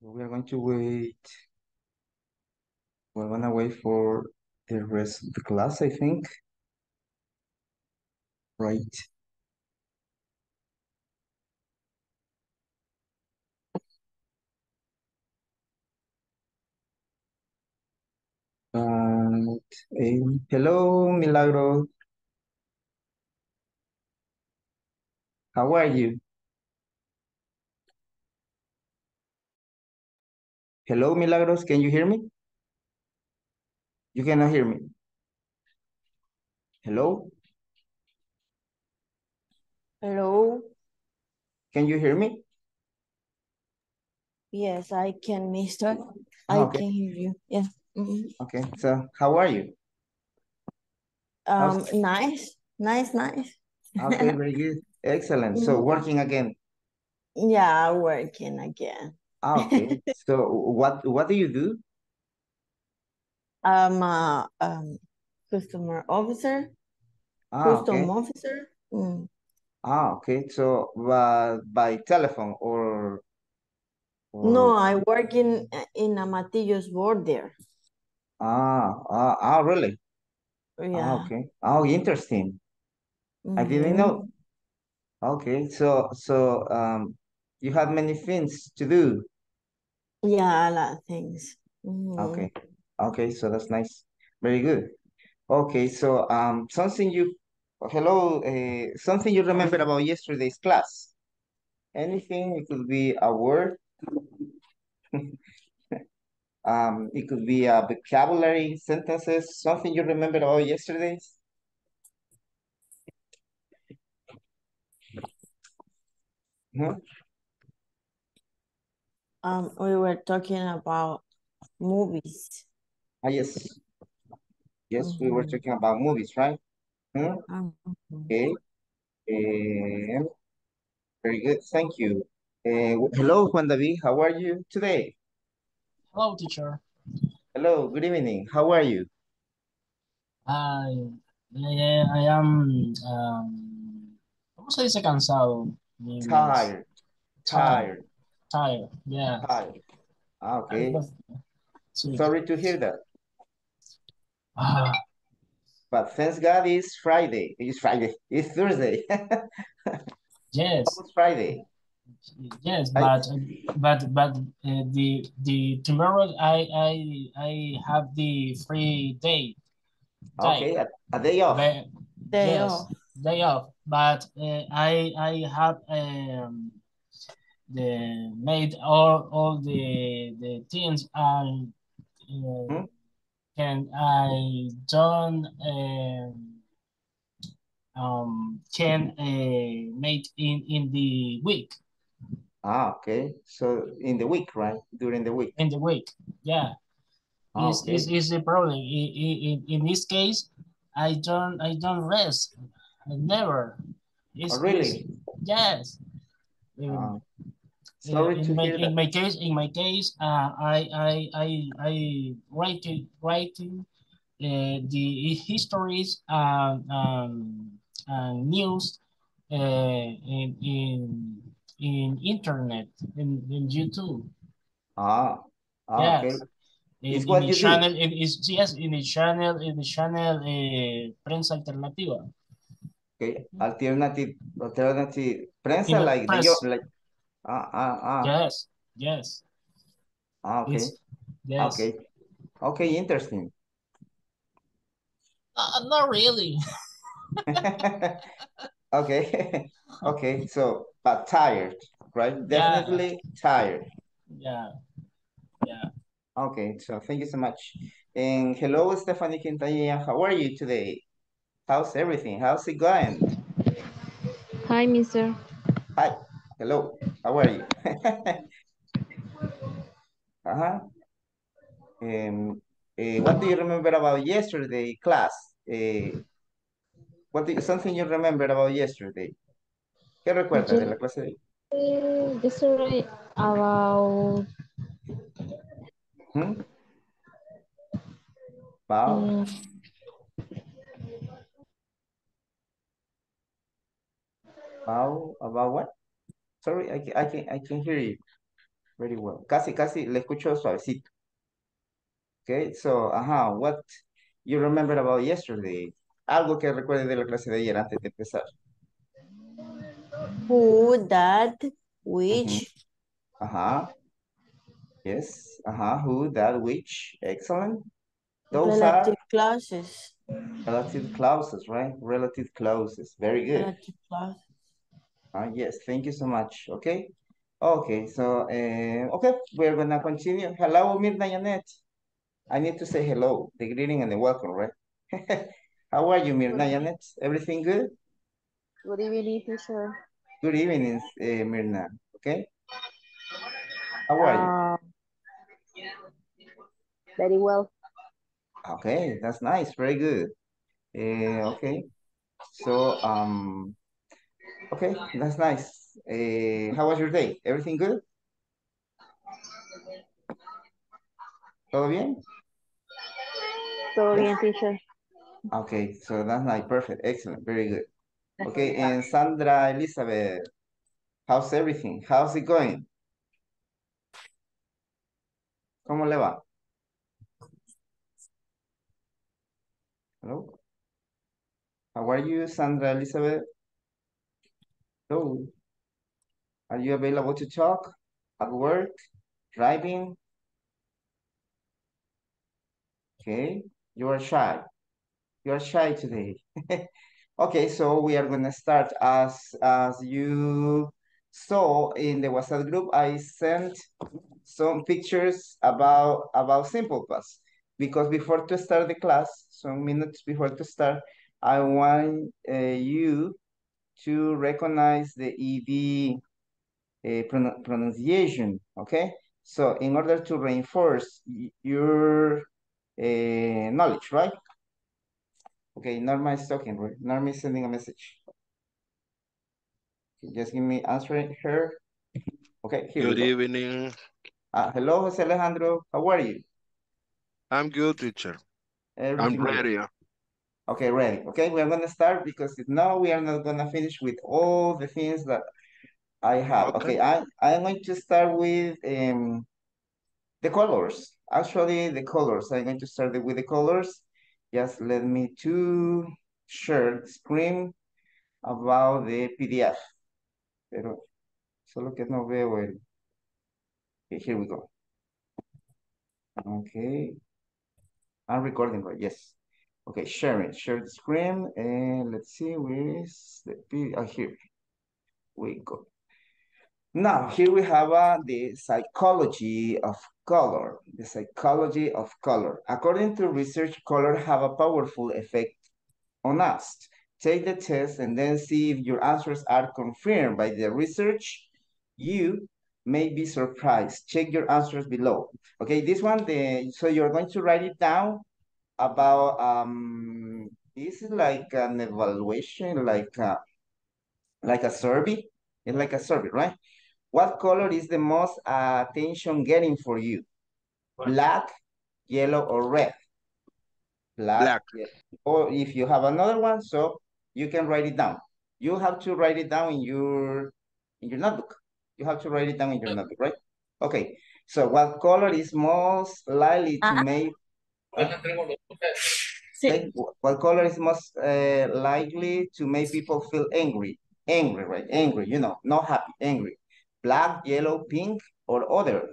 We are going to wait. We're gonna wait for the rest of the class, I think. Right. And, eh, hello, Milagro. How are you? Hello, Milagros, can you hear me? You cannot hear me. Hello, Hello. can you hear me? Yes, I can, mister. Ah, I okay. can hear you. Yeah. Mhm. Okay, so how are you? Um, How's- nice, nice, nice. Okay, very good. Excellent. So Mhm. working again. Yeah, working again. Ah, okay. So what what do you do? I'm a um, customer officer, Ah, custom okay. officer. Mm. Ah, okay. So uh, by telephone or, or No, I work in in a Matillo's board there. ah, ah, ah, really? Ah, Yeah. okay. Oh, interesting. I didn't know. Okay, so so um, you have many things to do. Yeah, a lot of things. Mhm. Okay, okay, so that's nice. Very good. Okay, so um, something you, hello, uh, something you remember about yesterday's class? Anything? It could be a word. Um, it could be a vocabulary, sentences, something you remember about yesterday's? Mhm. Um, we were talking about movies. Ah, yes. Yes, we were Mhm. talking about movies, right? Hmm? Mhm. Okay. Um, very good, thank you. Uh, hello, Juan David, how are you today? Hello, teacher. Hello, good evening, how are you? I, I, I am, um, ¿cómo se dice cansado? Tired, tired, Tired, yeah. tired. Ah, okay, Sí. sorry to hear that, Ah, but thanks God it's Friday, it's Friday, it's Thursday, yes, almost Friday. yes, I- but, but, but uh, the, the, tomorrow I, I, I have the free day. day. Okay, a, a day off. But- Day yes, off. day off, but uh, I, I have, um, the, made all, all the, the things and, uh, Hmm? and I don't, um, um, can, uh, make in, in the week, Ah, okay, so in the week, right, during the week. in the week, yeah. Ah, Is, okay. is, is the problem. In, in, in this case, I don't, I don't rest, never. It's, Oh, really? it's- Yes. Um, Uh, Sorry to in my hear in that. my case in my case uh, I I I I writing writing uh, the histories and um, and news uh, in in in internet in, in YouTube. Ah, ah, okay. Yes. In, It's in what the channel it is yes in the channel in the channel uh, prensa alternativa. Okay, alternative, alternative, prensa like the, press. yo- like, ah, ah, ah, Yes. Yes. ah, okay, It's, yes. okay, okay, interesting. Uh, not really. Okay, okay, so, but tired, right? Yeah. Definitely tired. Yeah. Yeah. Okay, so thank you so much. And hello, Stephanie Quintanilla, how are you today? How's everything? How's it going? Hi, mister. Hi, hello, how are you? Uh-huh. Um, eh, what do you remember about yesterday class? Eh, what you- something you remember about yesterday? ¿Qué recuerdas de la clase de hoy? Uh, Yesterday about Hmm? About, um, about, about what? Sorry, I can, I can, I can hear you. Very well. Casi, casi le escucho suavecito. Okay, so, ajá, what you remember about yesterday? Algo que recuerde de la clase de ayer antes de empezar. Who, that, which, Ajá. Yes, ajá, who, that, which. Excellent. Those are relative clauses. relative clauses, right? Relative clauses. Very good. Relative clauses. Ah, yes, thank you so much. Okay. Okay, so, uh, okay, we're gonna continue. Hello, Mirna Yanet. I need to say hello, the greeting and the welcome, right? How are you, Mirna Yanet? Everything good? Good evening, teacher. Good evening, uh, Mirna. Okay. How are you? Uh, very well. Okay, that's nice. Very good. Uh, okay. So, um, okay, that's nice. Uh, how was your day? Everything good? ¿Todo bien? Todo bien, teacher. Okay, so that's nice. Perfect. Excellent. Very good. Okay, and Sandra Elizabeth, how's everything? How's it going? ¿Cómo le va? Hello? How are you, Sandra Elizabeth? Hello? Are you available to talk at work, driving? Okay, you are shy. You are shy today. Okay, so we are gonna start as as you saw in the WhatsApp group. I sent some pictures about about Simple Plus because before to start the class, some minutes before to start, I want uh, you to recognize the EV uh, pron pronunciation. Okay, so in order to reinforce your uh, knowledge, right? Okay, Norma is talking, right? Norma is sending a message. Just give me answering her. Okay, here Good evening. Uh, hello, Jose Alejandro. How are you? I'm good, teacher. I'm Everything good? Ready. Okay, ready. Okay, we're gonna start because if no, we are not gonna finish with all the things that I have. Okay, Okay. I I'm going to start with um the colors. Actually, the colors. I'm going to start with the colors. Just let me to share the screen about the PDF. Pero solo que no veo el. Okay, here we go. Okay. I'm recording, right? Yes. Okay, sharing, share the screen, and let's see where is the video. Oh, here we go. Now, here we have uh, the psychology of color. The psychology of color. According to research, color have a powerful effect on us. Take the test and then see if your answers are confirmed by the research. You may be surprised. Check your answers below. Okay, this one, the so you're going to write it down about um this is like an evaluation like a, like a survey? It's like a survey right? What color is the most attention getting for you? Black. Yellow or red? Black, Black. ye- or if you have another one so you can write it down. You have to write it down in your in your notebook. You have to write it down in your notebook right? Okay so what color is most likely to Ah. make Sí. What color is most uh, likely to make people feel angry? Angry, right? Angry, you know, not happy, angry. Black, yellow, pink, or other.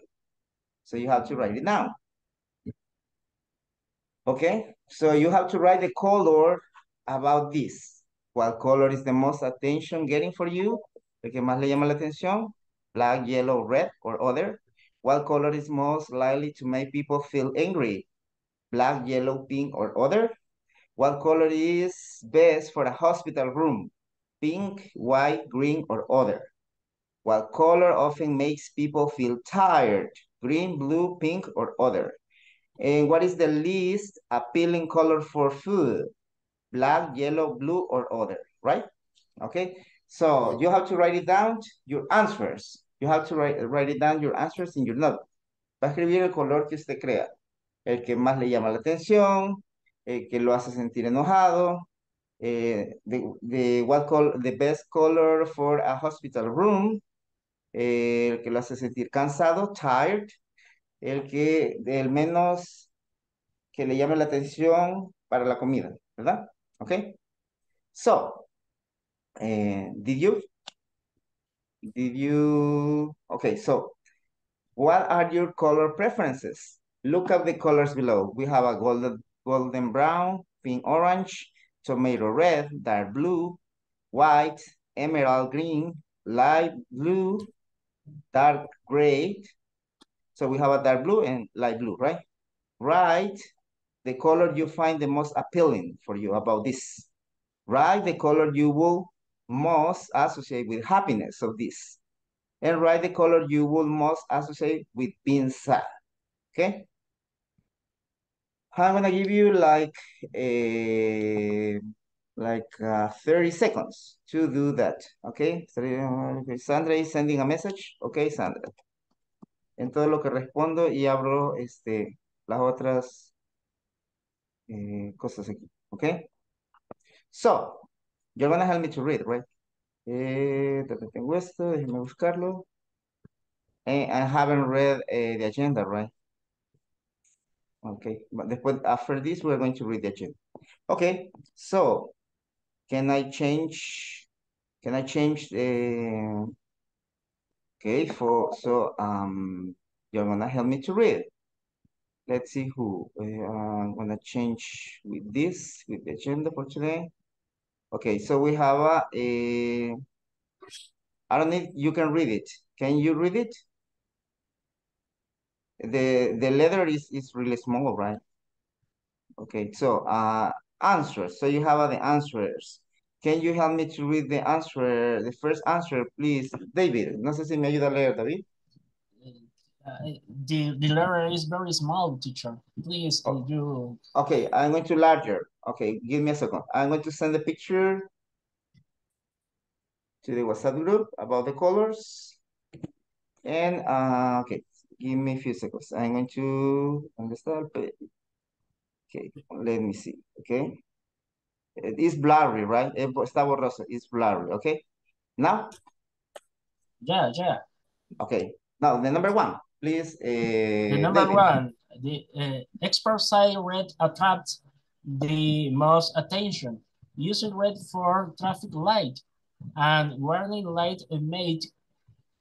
So you have to write it down. Okay, so you have to write the color about this. What color is the most attention getting for you? El que más le llama la atención? Black, yellow, red, or other. What color is most likely to make people feel angry? Black, yellow, pink, or other? What color is best for a hospital room? Pink, white, green, or other? What color often makes people feel tired? Green, blue, pink, or other? And what is the least appealing color for food? Black, yellow, blue, or other, right? Okay, so you have to write it down, your answers. You have to write, write it down, your answers in your notebook. Va a escribir el color que usted crea. El que más le llama la atención, el que lo hace sentir enojado, eh, the, the, what the best color for a hospital room, eh, el que lo hace sentir cansado, tired, el que, el menos que le llame la atención para la comida, ¿verdad? ¿Ok? So, eh, did you, did you, okay, so, what are your color preferences? Look at the colors below. We have a golden, golden brown, pink orange, tomato red, dark blue, white, emerald green, light blue, dark gray. So we have a dark blue and light blue, right? Right, the color you find the most appealing for you about this. Write the color you will most associate with happiness of this. And write the color you will most associate with being sad. Okay? I'm gonna give you like a like uh, 30 seconds to do that. Okay? Sandra is sending a message. Okay, Sandra. En todo lo que respondo y abro este, las otras eh, cosas aquí. Okay? So, you're gonna help me to read, right? Eh, tengo esto, déjeme buscarlo. And I haven't read uh, the agenda, right? Okay, but después, after this, we're going to read the agenda. Okay, so, can I change, can I change the, okay, for, so, um, you're gonna help me to read. Let's see who, uh, I'm gonna change with this, with the agenda for today. Okay, so we have a, a I don't need, you can read it. Can you read it? The, the letter is, is really small, right? Okay, so uh, answers. So you have the answers. Can you help me to read the answer, the first answer, please? David, no sé si me ayuda a leer, David. Uh, the, the letter is very small, teacher. Please, oh. you... Okay, I'm going to larger. Okay, give me a second. I'm going to send the picture to the WhatsApp group about the colors. And, uh, okay, give me a few seconds. I'm going to understand. Okay, let me see, okay? It's blurry, right? Está borroso, it's blurry, okay? Now? Yeah, yeah. Okay, now the number one, please. Uh, the number David. one, the uh, expert side red attracts the most attention. Using red for traffic light and warning light made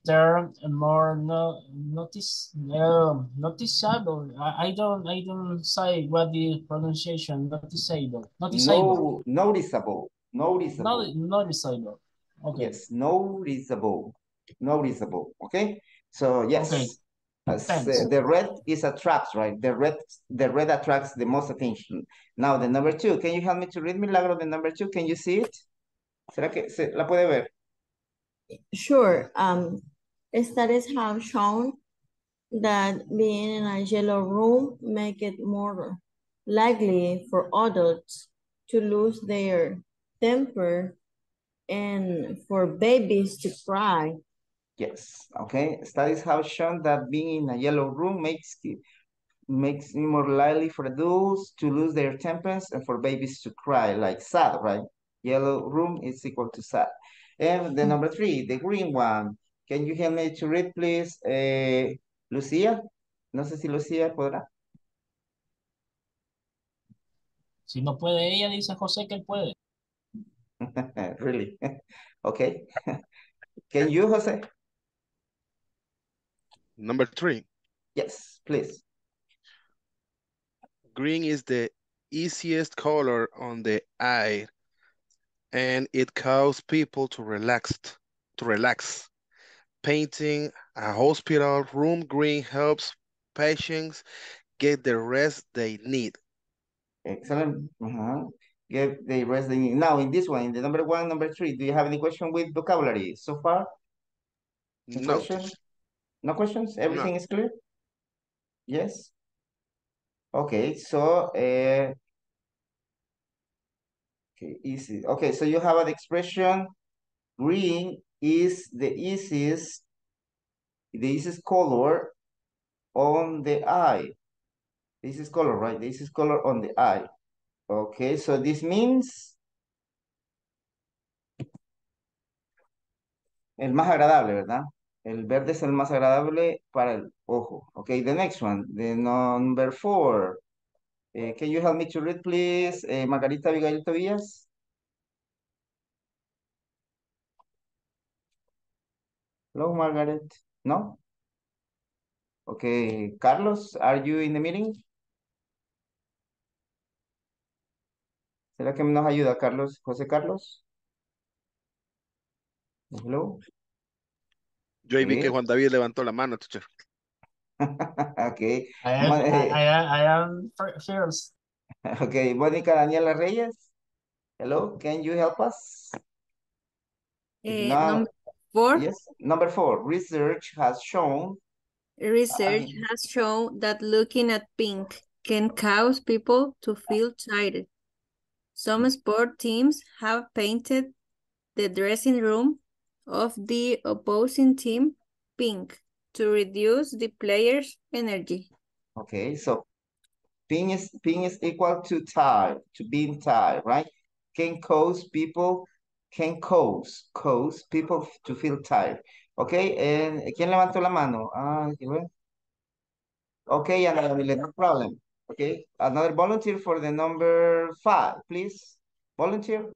term more no, notice uh, noticeable. I, I don't I don't say what the pronunciation noticeable. Noticeable. No, noticeable. Noticeable. No, noticeable. Okay. Yes, noticeable. Noticeable. Okay. So yes. Okay. As, uh, the red is attracts, right? The red, the red attracts the most attention. Now the number two. Can you help me to read Milagro? The number two. Can you see it? ¿Será que se la puede ver? Sure. Um, studies have shown that being in a yellow room make it more likely for adults to lose their temper and for babies to cry. Yes, okay. Studies have shown that being in a yellow room makes it makes it more likely for adults to lose their tempers and for babies to cry, like sad, right? Yellow room is equal to sad. And the number three, the green one. Can you help me to read, please? Uh, Lucía. No sé si Lucía podrá. Si no puede ella, dice José que él puede. really? okay. Can you, José? Number three. Yes, please. Green is the easiest color on the eye and it causes people to relax. To relax. Painting a hospital room green helps patients get the rest they need. Excellent. Uh -huh. Get the rest they need. Now, in this one, in the number one, number three, do you have any question with vocabulary so far? No. Question? No questions? Everything no. is clear? Yes? Okay, so uh, Okay, easy. Okay, so you have an expression, green is the easiest, the easiest color on the eye. This is color, right? This is color on the eye. Okay, so this means el más agradable, ¿verdad? El verde es el más agradable para el ojo. Okay, the next one, the number four. Eh, can you help me to read, please? Eh, Margarita Abigail Tobias. Hello, Margaret. No? Okay, Carlos, are you in the meeting? ¿Será que nos ayuda Carlos, José Carlos? Hello. Yo ahí vi que. Juan David levantó la mano, teacher. okay. I am, I, eh, I am, I am first. Okay, Mónica Daniela Reyes. Hello, can you help us? Eh, number four, yes. Number four, research has shown. research Ah, has shown that looking at pink can cause people to feel tired. Some sport teams have painted the dressing room of the opposing team pink to reduce the players' energy. Okay, so pink is pink is equal to tired, to being tired, right? Can cause people, can cause, cause people to feel tired. Okay, and ¿quién levantó la mano? Ah, qué bueno. Okay, Ana Gabriela, no problem. Okay, another volunteer for the number five, please. Volunteer.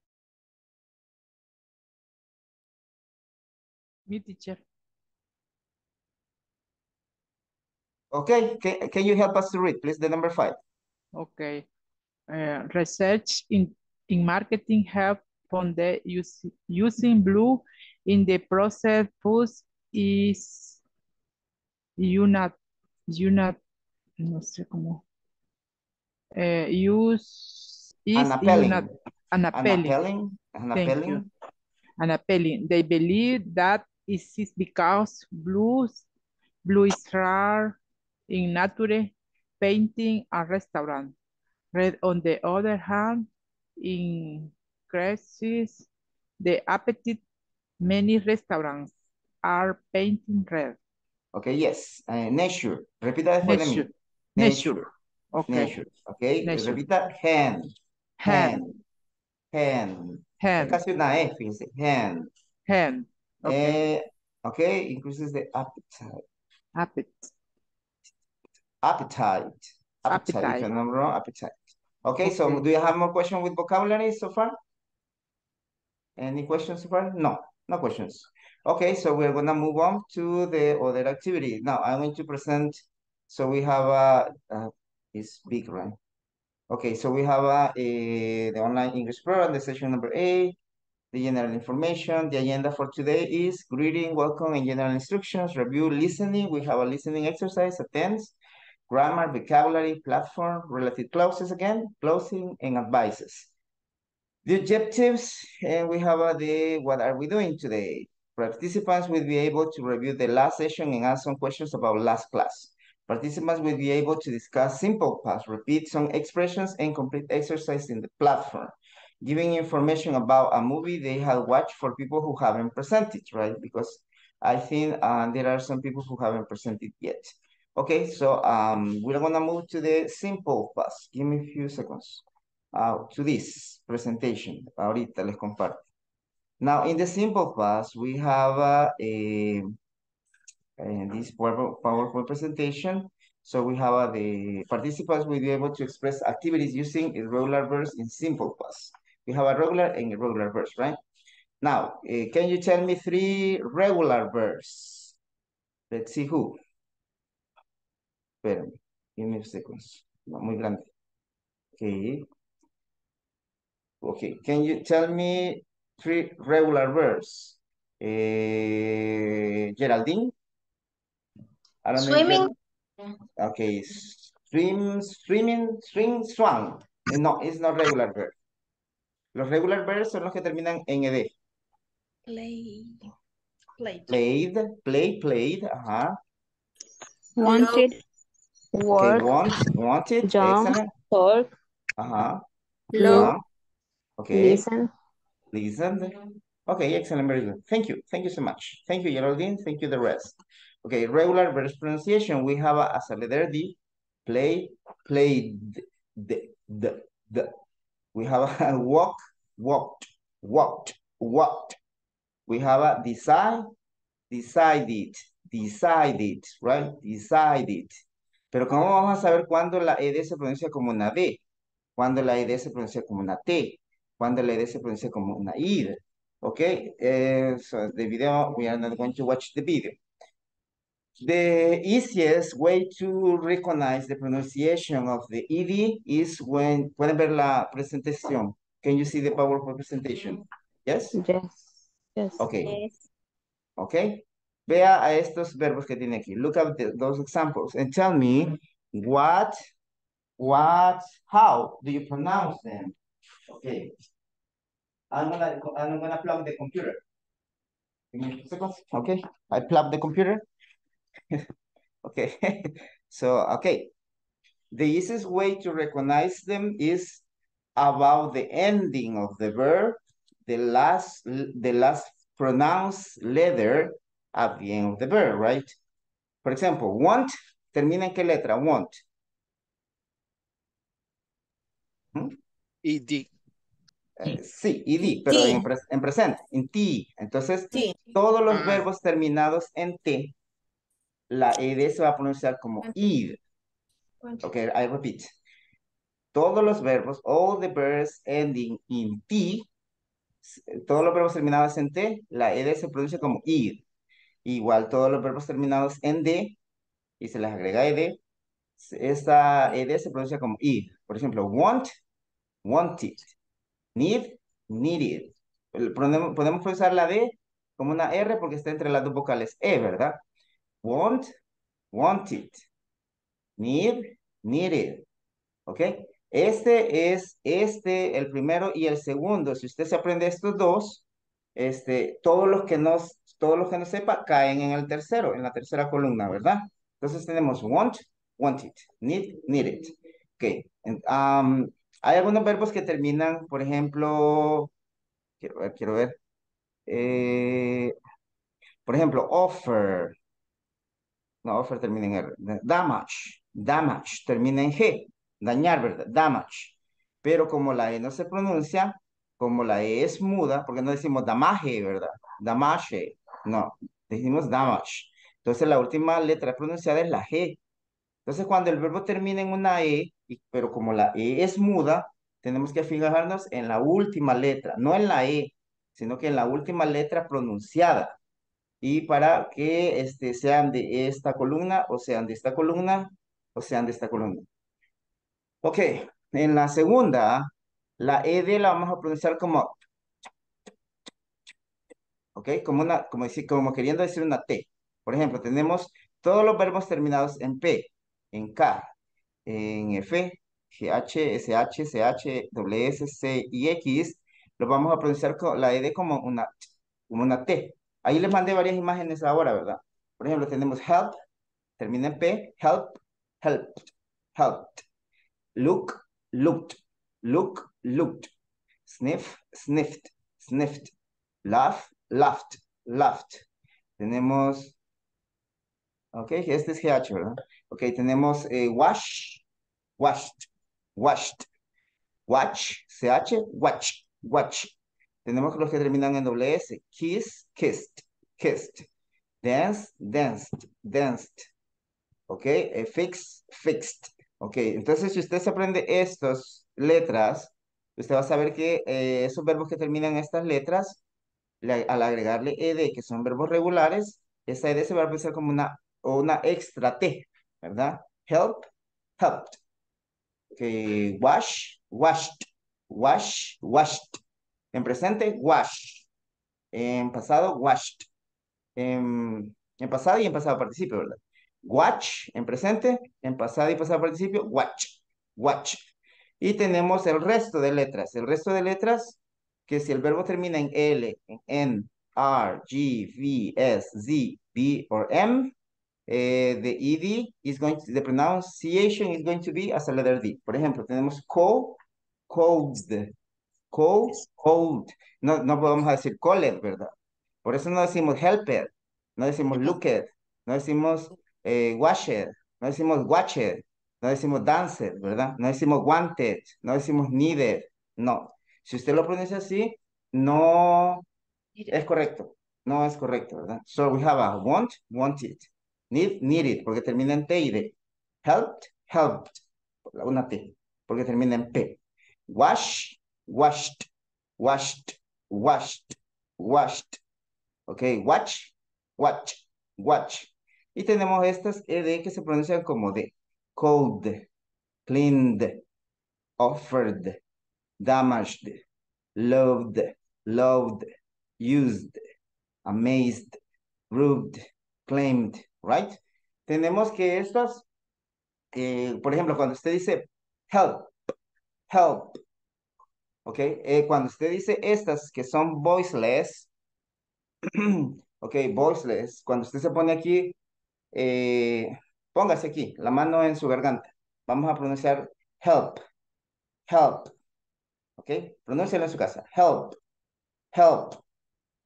Me, teacher. Okay, can, can you help us to read, please, the number five? Okay. Uh, research in, in marketing have that use, using blue in the processed foods is una, una, no sé cómo, uh, use is Unappealing. una, unappealing. Unappealing. Thank you. Unappealing. Unappealing. They believe that it is because blues, blue is rare in nature, painting, and restaurant. Red, on the other hand, increases the appetite. Many restaurants are painting red. Okay, yes. Uh, nature. Repita después de mí. Nature. Nature. Okay. Nature. Okay. Nature. Repita hand. Hand. Hand. Hand. casi una E, fíjense. Hand. Hand. Okay. Eh, okay. Increases the appetite. Appetite. Appetite. Appetite. If Appetite. I'm wrong, appetite. Okay, so do you have more questions with vocabulary so far? Any questions so far? No, no questions. Okay, so we're gonna move on to the other activity. Now I'm going to present, so we have a, uh, it's big, right? Okay, so we have a, a, the online English program, the session number eight, the general information. The agenda for today is greeting, welcome, and general instructions, review, listening. We have a listening exercise, attends, grammar, vocabulary, platform, relative clauses again, closing, and advices. The objectives, and we have the, what are we doing today? Participants will be able to review the last session and ask some questions about last class. Participants will be able to discuss simple past, repeat some expressions, and complete exercise in the platform. Giving information about a movie they have watched for people who haven't presented, right? Because I think uh, there are some people who haven't presented yet. Okay, so um, we're gonna move to the simple past. Give me a few seconds uh, to this presentation. Ahorita les comparto. Now, in the simple past, we have uh, a, a this Power- PowerPoint presentation. So we have uh, the participants will be able to express activities using irregular verbs in simple past. We have a regular and irregular verbs, right? Now, uh, can you tell me three regular verbs? Let's see who. Espérame, give me a second. No, muy grande. Okay. Okay, can you tell me three regular verbs? Eh, Geraldine? I don't know if Swimming. Gerald- Okay, swim, swimming, swing, swam. Eh, No, it's not regular verb. Los regular verbs son los que terminan en ed. Play. Played. Played, play, played, ajá. Wanted. Okay, Work. want, wanted, Jump. excellent. Talk. Ajá. Low, ajá. Okay. Listen. Listen. Okay, excellent, very good. Thank you. Thank you so much. Thank you, Geraldine. Thank you, the rest. Okay, regular verbs pronunciation. We have a, as a letter D, play, played, the, the, the. We have a walk, walked, walked, walked. We have a decide, decided, decided, right? Decided. Pero ¿cómo vamos a saber cuándo la ED se pronuncia como una D? Cuando la ED se pronuncia como una T. Cuando la ED se pronuncia como una ID. Okay, uh, so the video, we are not going to watch the video. The easiest way to recognize the pronunciation of the ED is when, pueden ver la presentación. Can you see the PowerPoint presentation? Yes? Yes. Yes. Okay. Okay. Vea a estos verbos que tiene aquí. Look at the- those examples and tell me what, what, how do you pronounce them? Okay. I'm gonna, I'm gonna plug the computer. Give me two seconds. Okay, I plug the computer. okay, so, okay. The easiest way to recognize them is about the ending of the verb, the last, the last pronounced letter at the end of the verb, right? For example, want, termina en qué letra? Want. Hmm? ED. Eh, sí, ed, pero Sí. en, pres- en presente, en ti. Entonces, Sí. todos los Ah. verbos terminados en T, la ed se va a pronunciar como id. Okay, I repeat. Todos los verbos, all the verbs ending in T, s- todos los verbos terminados en T, la ed se pronuncia como id. Igual todos los verbos terminados en D, y se les agrega ed, esta ed se pronuncia como id. Por ejemplo, want, wanted. Need, needed. Podemos, podemos pronunciar la D como una R porque está entre las dos vocales E, ¿verdad? Want, wanted. Need, needed. ¿Ok? Este es este, el primero y el segundo. Si usted se aprende estos dos, este, todos los que no, todos los que no sepa caen en el tercero, en la tercera columna, ¿verdad? Entonces tenemos want, wanted, need, needed. Ok. am, hay algunos verbos que terminan, por ejemplo, quiero ver, quiero ver. eh, por ejemplo, offer. No, offer termina en R. Damage. Damage. Termina en G. Dañar, ¿verdad? Damage. Pero como la E no se pronuncia, como la E es muda, porque no decimos damage, ¿verdad? Damage. No, decimos damage. Entonces la última letra pronunciada es la G. Entonces cuando el verbo termina en una E, y- pero como la E es muda, tenemos que fijarnos en la última letra, no en la E, sino que en la última letra pronunciada y para que este, sean de esta columna, o sean de esta columna, o sean de esta columna. Ok, en la segunda, la ED la vamos a pronunciar como, ok, como, una, como, decir, como queriendo decir una T. Por ejemplo, tenemos todos los verbos terminados en P, en K, en F, GH, SH, CH, WS, C y X, los vamos a pronunciar con la ED como una, como una T. Ahí les mandé varias imágenes ahora, ¿verdad? Por ejemplo, tenemos help, termina en P, help, helped, helped. Look, looked, look, looked. Sniff, sniffed, sniffed. Laugh, laughed, laughed. Tenemos, ok, este es GH, ¿verdad? Ok, tenemos eh, wash, washed, washed. Watch, CH, watch, watch. Tenemos los que terminan en doble S. Kiss, kissed, kissed. Dance, danced, danced. ¿Ok? Eh, fix, fixed. ¿Ok? Entonces, si usted se aprende estas letras, usted va a saber que eh, esos verbos que terminan estas letras, le- al agregarle ed, que son verbos regulares, esa ed se va a pensar como una, o una extra T, ¿verdad? Help, helped. Ok, wash, washed. Wash, washed. En presente, wash. En pasado, washed. En, pasado y en pasado participio, ¿verdad? Watch, en presente, en pasado y pasado participio, watch, watch. Y tenemos el resto de letras. El resto de letras, que si el verbo termina en L, en N, R, G, V, S, Z, B, or M, eh, the ED is going to, the pronunciation is going to be as a letter D. Por ejemplo, tenemos cold, cold, cold, cold. No, no podemos decir cold, ¿verdad? Por eso no decimos helped, no decimos looked, no decimos eh, washed, no decimos watched, no decimos danced, ¿verdad? No decimos wanted, no decimos needed, no. Si usted lo pronuncia así, no es correcto. no es correcto, ¿verdad? So we have a want, wanted. Need, needed, porque termina en T y D. Helped, helped, una T, porque termina en P. Wash, washed, washed, washed, washed. Ok, watch, watch, watch. Y tenemos estas ED que se pronuncian como D. Cold, cleaned, offered, damaged, loved, loved, used, amazed, rude, claimed, right? Tenemos que estas, eh, por ejemplo, cuando usted dice help, help, ok, eh, cuando usted dice estas que son voiceless, ok, voiceless, cuando usted se pone aquí, eh, póngase aquí, la mano en su garganta. Vamos a pronunciar help, help, ok, pronúncialo en su casa, help, help.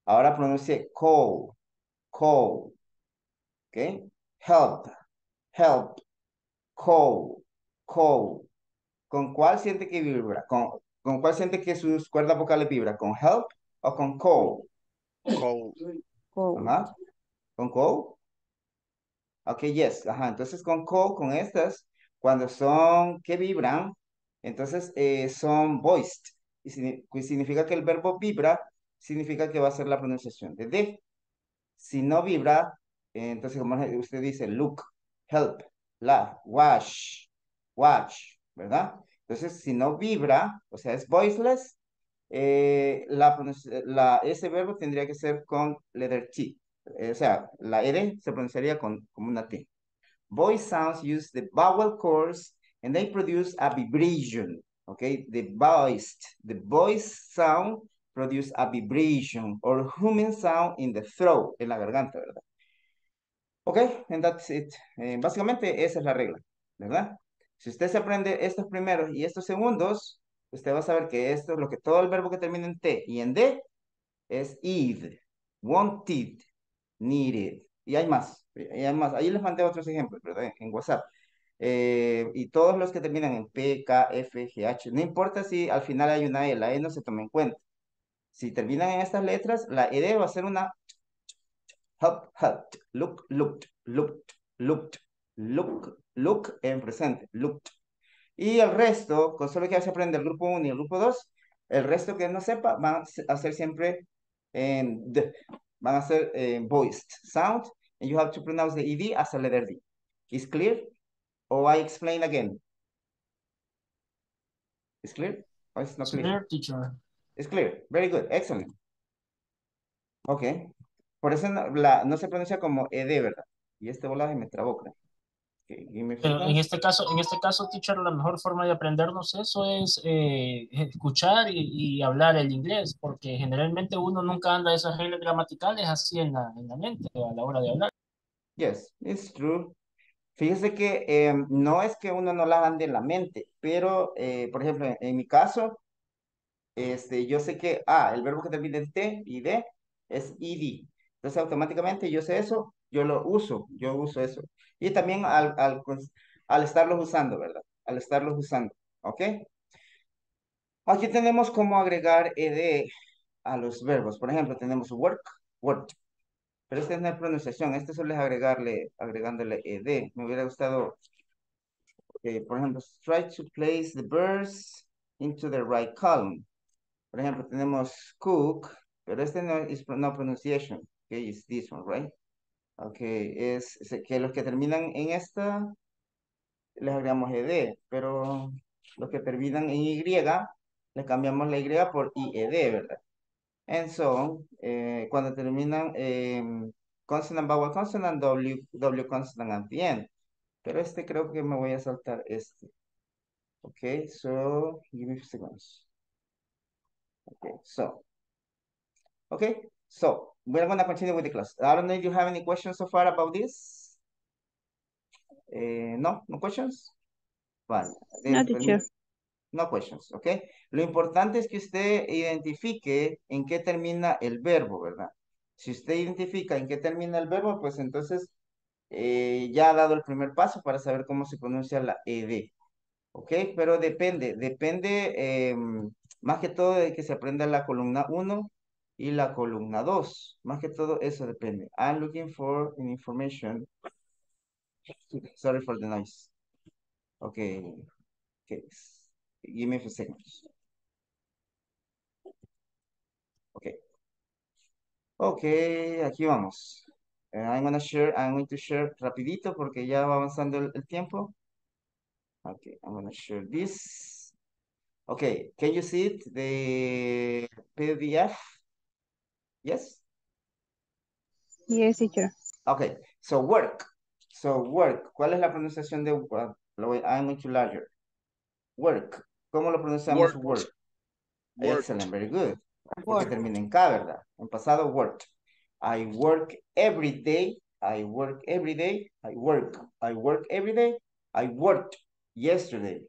Ahora pronuncie call, call, ok, help, help, call, call. ¿Con cuál siente que vibra? ¿Con, con cuál siente que sus cuerdas vocales vibran? ¿Con help o con call? Call. Ajá. ¿Con call? Ok, yes. Ajá. Entonces con call, con estas, cuando son que vibran, entonces eh, son voiced. Y significa que el verbo vibra, significa que va a ser la pronunciación de D. Si no vibra, entonces como usted dice, look, help, laugh, wash, watch, ¿verdad? Entonces, si no vibra, o sea, es voiceless, eh, la, la, ese verbo tendría que ser con letter T. Eh, o sea, la R se pronunciaría con, como una T. Voice sounds use the vowel chords and they produce a vibration. Okay, the voiced, the voice sound produce a vibration or humming sound in the throat, en la garganta, ¿verdad? Ok, and that's it. Eh, básicamente esa es la regla, ¿verdad? Si usted se aprende estos primeros y estos segundos, usted va a saber que esto es lo que todo el verbo que termina en T y en D es id, wanted, needed. Y hay más, y hay más. Ahí les mandé otros ejemplos, ¿verdad? En WhatsApp. Eh, y todos los que terminan en P, K, F, G, H. No importa si al final hay una E, la E no se toma en cuenta. Si terminan en estas letras, la ED va a ser una help, helped, look, looked, looked, looked, look, look en presente, looked. Y el resto, con solo que se aprende el grupo 1 y el grupo 2, el resto que no sepa van a ser siempre en van a ser en voiced sound, and you have to pronounce the ED as a letter D. Is clear? Or I explain again? Is clear? Or it's not clear? Clear, teacher. It's clear. Very good. Excellent. Ok. Por eso no, la, no se pronuncia como ED, ¿verdad? Y este volado me trabó, creo. Pero en este caso, en este caso, teacher, la mejor forma de aprendernos eso es eh, escuchar y, y hablar el inglés, porque generalmente uno nunca anda esas reglas gramaticales así en la, en la mente a la hora de hablar. Yes, it's true. Fíjese que eh, no es que uno no la ande en la mente, pero, eh, por ejemplo, en, en mi caso, este, yo sé que, ah, el verbo que termina en T y D es ed. Entonces, automáticamente yo sé eso, yo lo uso, yo uso eso. Y también al, al, cons- al estarlos usando, ¿verdad? Al estarlos usando, ¿ok? Aquí tenemos cómo agregar ed a los verbos. Por ejemplo, tenemos work, worked. Pero esta es pronunciación, este solo es agregarle, agregándole ed. Me hubiera gustado, eh, por ejemplo, try to place the verbs into the right column. Por ejemplo, tenemos cook, pero este no es no pronunciation. Okay, it's this one, right? Okay, es, que los que terminan en esta, les agregamos ed, pero los que terminan en y, le cambiamos la y por ied, ¿verdad? And so, eh, cuando terminan en consonant, vowel, consonant, W, W consonant at the end. Pero este creo que me voy a saltar este. Okay, so, give me seconds. Okay, so. Okay, so, we're gonna continue with the class. I don't know if you have any questions so far about this. Eh, no, no questions? Vale. No, teacher. No questions, ¿ok? Lo importante es que usted identifique en qué termina el verbo, ¿verdad? Si usted identifica en qué termina el verbo, pues entonces eh, ya ha dado el primer paso para saber cómo se pronuncia la ED, ¿ok? Pero depende, depende em, más que todo de que se aprenda la columna 1 y la columna 2. Más que todo eso depende. I'm looking for information. Sorry for the noise. Okay. Okay. Give me a few seconds. Okay. Okay, aquí vamos. Uh, I'm gonna share, I'm going to share rapidito porque ya va avanzando el, el tiempo. Okay, I'm gonna share this. Okay, can you see it? The PDF? Yes? Yes, teacher. Okay, so work. So work. ¿Cuál es la pronunciación de uh, I'm going to larger? Work. ¿Cómo lo pronunciamos? Worked. Work. Worked. Excellent, very good. Porque Work. termina en K, ¿verdad? En pasado, worked. I work every day. I work every day. I work. I work every day. I worked yesterday.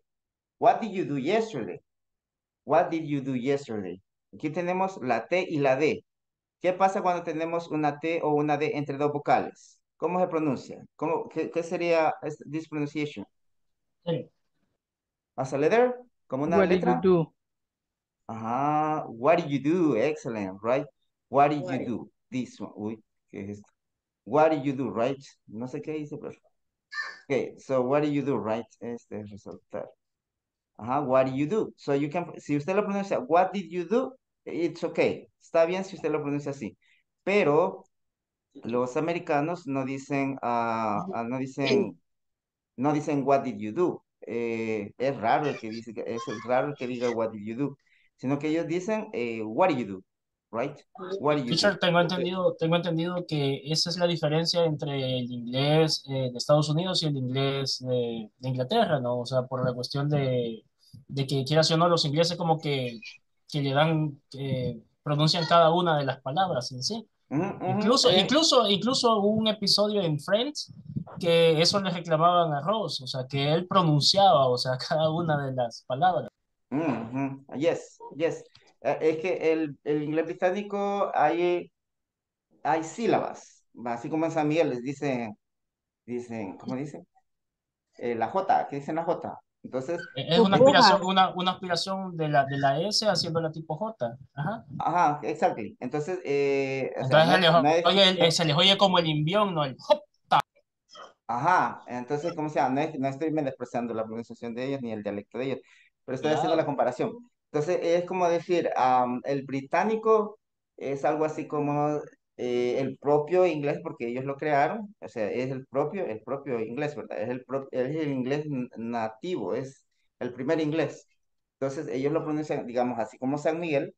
What did you do yesterday? What did you do yesterday? Aquí tenemos la T y la D. ¿Qué pasa cuando tenemos una T o una D entre dos vocales? ¿Cómo se pronuncia? ¿Cómo, qué, qué sería this pronunciation? Sí. ¿As a letter? ¿Como una What did letra? you do? Ajá, what did you do? Excellent, right? What did you do? This one. Uy, ¿qué es esto? What did you do, right? No sé qué dice, pero. Okay, so what did you do, right? Este es resaltar. Ajá, what did you do? So you can, si usted lo pronuncia, what did you do? It's okay. Está bien si usted lo pronuncia así. Pero los americanos no dicen, ah, no dicen, no dicen what did you do. Eh, es raro el que dice, es raro el que diga what did you do. Sino que ellos dicen, eh, what did you do? Right? What did you Teacher, do? tengo entendido, tengo entendido que esa es la diferencia entre el inglés eh, de Estados Unidos y el inglés de, de Inglaterra, ¿no? O sea, por la cuestión de, de que quieras o no, los ingleses como que, que le dan, eh, pronuncian cada una de las palabras en sí. Incluso, eh, incluso, incluso hubo un episodio en Friends que eso le reclamaban a Ross, o sea, que él pronunciaba, o sea, cada una de las palabras. Yes, yes. Eh, es que el, el inglés británico hay, hay sílabas. Así como en San Miguel les dicen, dicen, ¿cómo dicen? Eh, la J, ¿qué dicen la J? Entonces, Es una aspiración, una, una aspiración de la, de la S haciéndola tipo J. Ajá. ajá, exactly. Entonces, eh, o sea, Entonces no se es- les, no oye, no- se les oye como el invión, ¿no? El hop. Ajá, entonces, ¿cómo se llama? No, es- no estoy menospreciando la pronunciación de ellos ni el dialecto de ellos, pero estoy haciendo la comparación. Entonces, es como decir, am, el británico es algo así como eh, el propio inglés, porque ellos lo crearon, o sea, es el propio, el propio inglés, ¿verdad? Es el, pro- es el inglés nativo, es el primer inglés. Entonces, ellos lo pronuncian, digamos, así como San Miguel,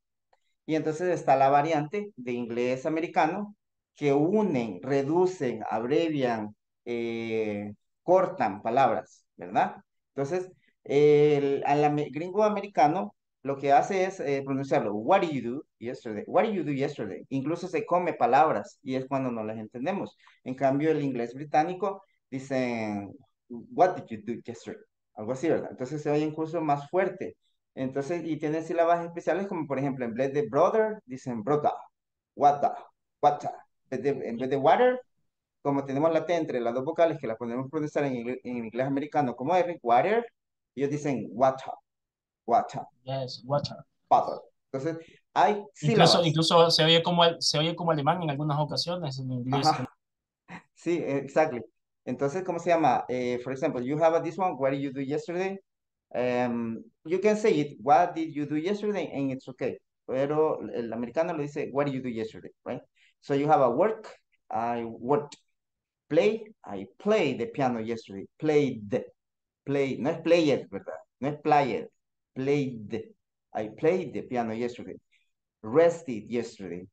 y entonces está la variante de inglés americano que unen, reducen, abrevian, eh, cortan palabras, ¿verdad? Entonces, el, al gringo americano lo que hace es eh, pronunciarlo, what did you do yesterday? What did you do yesterday? Incluso se come palabras y es cuando no las entendemos. En cambio, el inglés británico dicen, what did you do yesterday? Algo así, ¿verdad? Entonces se oye incluso más fuerte. Entonces, y tienen sílabas especiales como por ejemplo en vez de brother, dicen brother, what the. En vez de, en vez de water, como tenemos la T entre las dos vocales que la podemos pronunciar en en inglés americano como R, water, ellos dicen water, water, Yes, water. water. Entonces, hay Incluso, incluso se oye como, se oye como alemán en algunas ocasiones en inglés. Ajá. Sí, exactly. Entonces, ¿cómo se llama? Eh, for example, you have a, this one, what did you do yesterday? Um, you can say it, what did you do yesterday? And it's okay. Pero el americano lo dice, what did you do yesterday, right? So you have a work, I worked. Play, I played the piano yesterday. Played, play, no es played, ¿verdad? No es played, played. I played the piano yesterday. Rested yesterday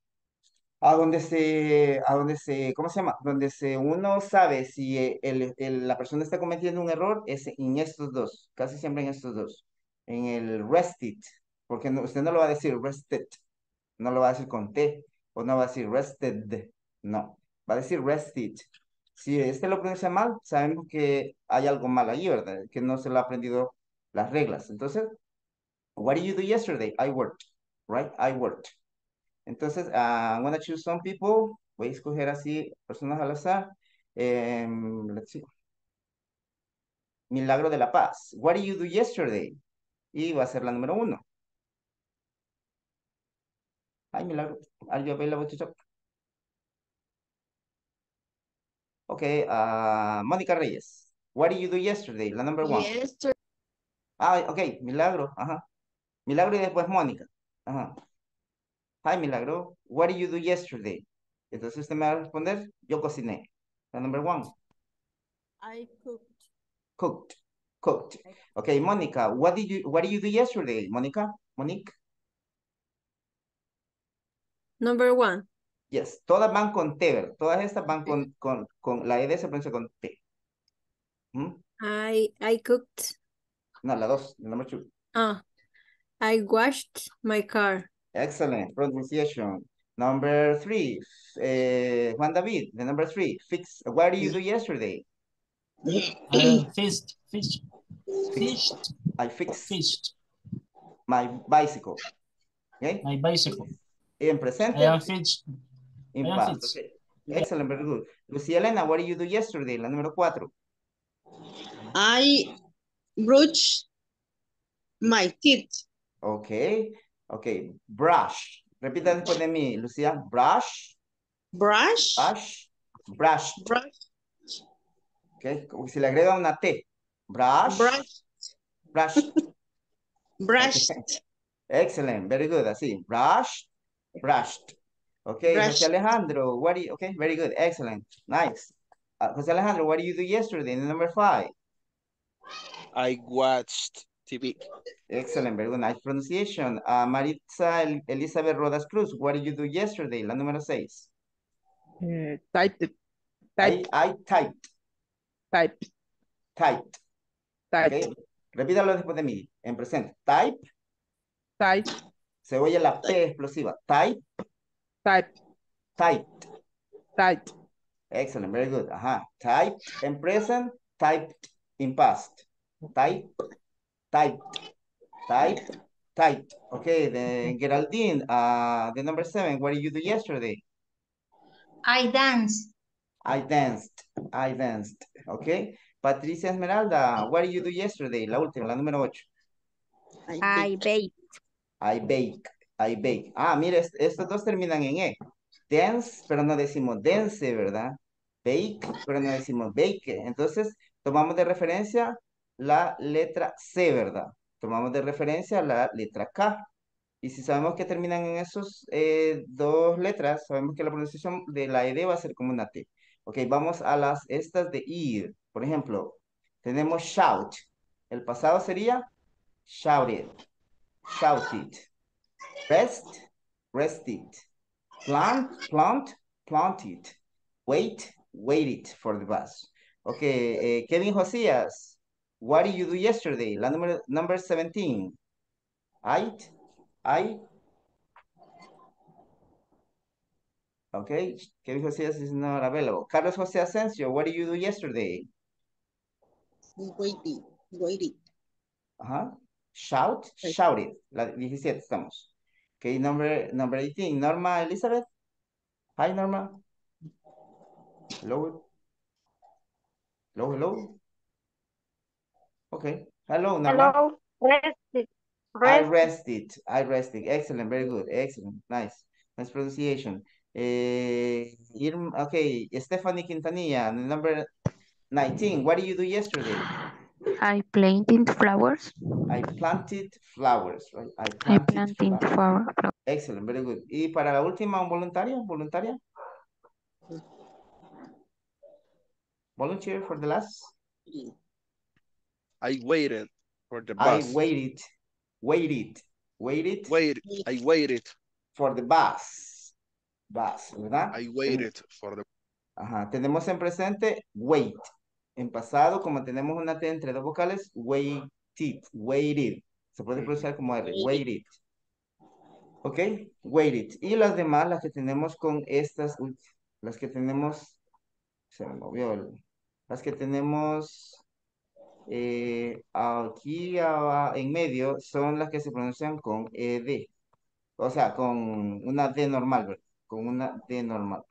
a donde se, a donde se, ¿cómo se llama? Donde se uno sabe si el, la persona está cometiendo un error es en estos dos, casi siempre en estos dos. En el rested, porque no- usted no lo va a decir rested, no lo va a decir con T, o no va a decir rested, no, va a decir rested. Si este lo pronuncia mal, sabemos que hay algo mal ahí, ¿verdad? Que no se lo ha aprendido las reglas. Entonces, what did you do yesterday? I worked, right? I worked. Entonces, ah, I'm gonna choose some people. Voy a escoger así personas al azar. Em, let's see. Milagro de la Paz. What did you do yesterday? Y va a ser la número uno. Hi, Milagro. Are you available to talk? Okay, uh, Mónica Reyes. What did you do yesterday? La number one. Yesterday, Ah, ok, Milagro, ajá. Milagro y después Mónica. Ajá. Hi, Milagro. What did you do yesterday? Entonces usted me va a responder, yo cociné. La number one. I cooked. Cooked. Cooked. Okay, Mónica, what did you what did you do yesterday? Mónica? Monique? number one. Yes, todas van con T, ¿verdad? Todas estas van con, con, con la ED se pronuncia con T. ¿Mm? I I cooked. No, la dos, la number two. Ah, I washed my car. Excellent pronunciation. Number three, uh, Juan David, the number three, fix. What did you do yesterday? I fished, fished, fished, I fixed fished my bicycle. Okay? my bicycle. En presente, I am fished. in I am past. fixed. Okay. Excellent, very good. Lucia Elena, what did you do yesterday? La número cuatro. I brushed my teeth. Okay. Okay. Brush. Repita después de mí, Lucía. Brush, Brush. brush, brushed. Brush. Okay. Como si le agrega una T. Brush, Brush. brushed. Brushed. Excellent, very good. Así, brushed, brushed. Okay, Jose Alejandro, what do you, okay, very good, excellent, nice. Uh, Jose Alejandro, what did you do yesterday? Number five. I watched TV. Excellent, very good, nice pronunciation. Uh, Maritza El- Elizabeth Rodas Cruz, what did you do yesterday? La número seis. Eh, typed, I, typed, I typed, typed, typed. typed, Okay, repítalo después de mí, en presente. Type, typed, se oye la P explosiva. Type, typed, typed. typed. Excellent, very good. Ajá. Typed in present, typed in past. Type, typed, typed, typed. Okay, then Geraldine, uh, the number seven, what did you do yesterday? I danced. I danced, I danced. Okay. Patricia Esmeralda, what did you do yesterday? La última, la número ocho. I baked. I bake, I bake. Ah, mire, est- estos dos terminan en E. Dance, pero no decimos dance, ¿verdad? Bake, pero no decimos bake. Entonces, tomamos de referencia la letra C, ¿verdad? Tomamos de referencia la letra K. Y si sabemos que terminan en esos eh, dos letras, sabemos que la pronunciación de la ED va a ser como una T. Ok, vamos a las estas de ir. Por ejemplo, tenemos shout. El pasado sería shouted, shouted. Rest, rested. Plant, plant, planted. Wait, waited for the bus. Okay, eh, Kevin Josías, what did you do yesterday? La número, number 17. I, I. Okay, Kevin Josías is not available. Carlos José Asensio, what did you do yesterday? Waited. Waited. Ajá. Shout, shouted. La 17 estamos. Okay, number, number 18. Norma Elizabeth. Hi, Norma. Hello. Hello, hello. Okay. Hello, Norma. Hello. Rested. I Rested. I rested. Excellent. Very good. Excellent. Nice. Nice pronunciation. Eh, okay. Stephanie Quintanilla, number 19. What did you do yesterday? I planted flowers. I planted flowers, right? I I planted flowers. flower. Excellent, very good. Y para la última, un voluntario, voluntaria. Volunteer for the last. I waited for the I bus. waited, waited, waited Wait, I waited. for the bus. Bus, ¿verdad? I waited for the Ajá, tenemos en presente wait. En pasado, como tenemos una T entre dos vocales, waited, waited. Se puede pronunciar como R, waited. Ok, waited. Y las demás, las que tenemos con estas, uy, las que tenemos, se me movió, el- las que tenemos eh, aquí aba- en medio son las que se pronuncian con ED. O sea, con una D normal. Con una D normal.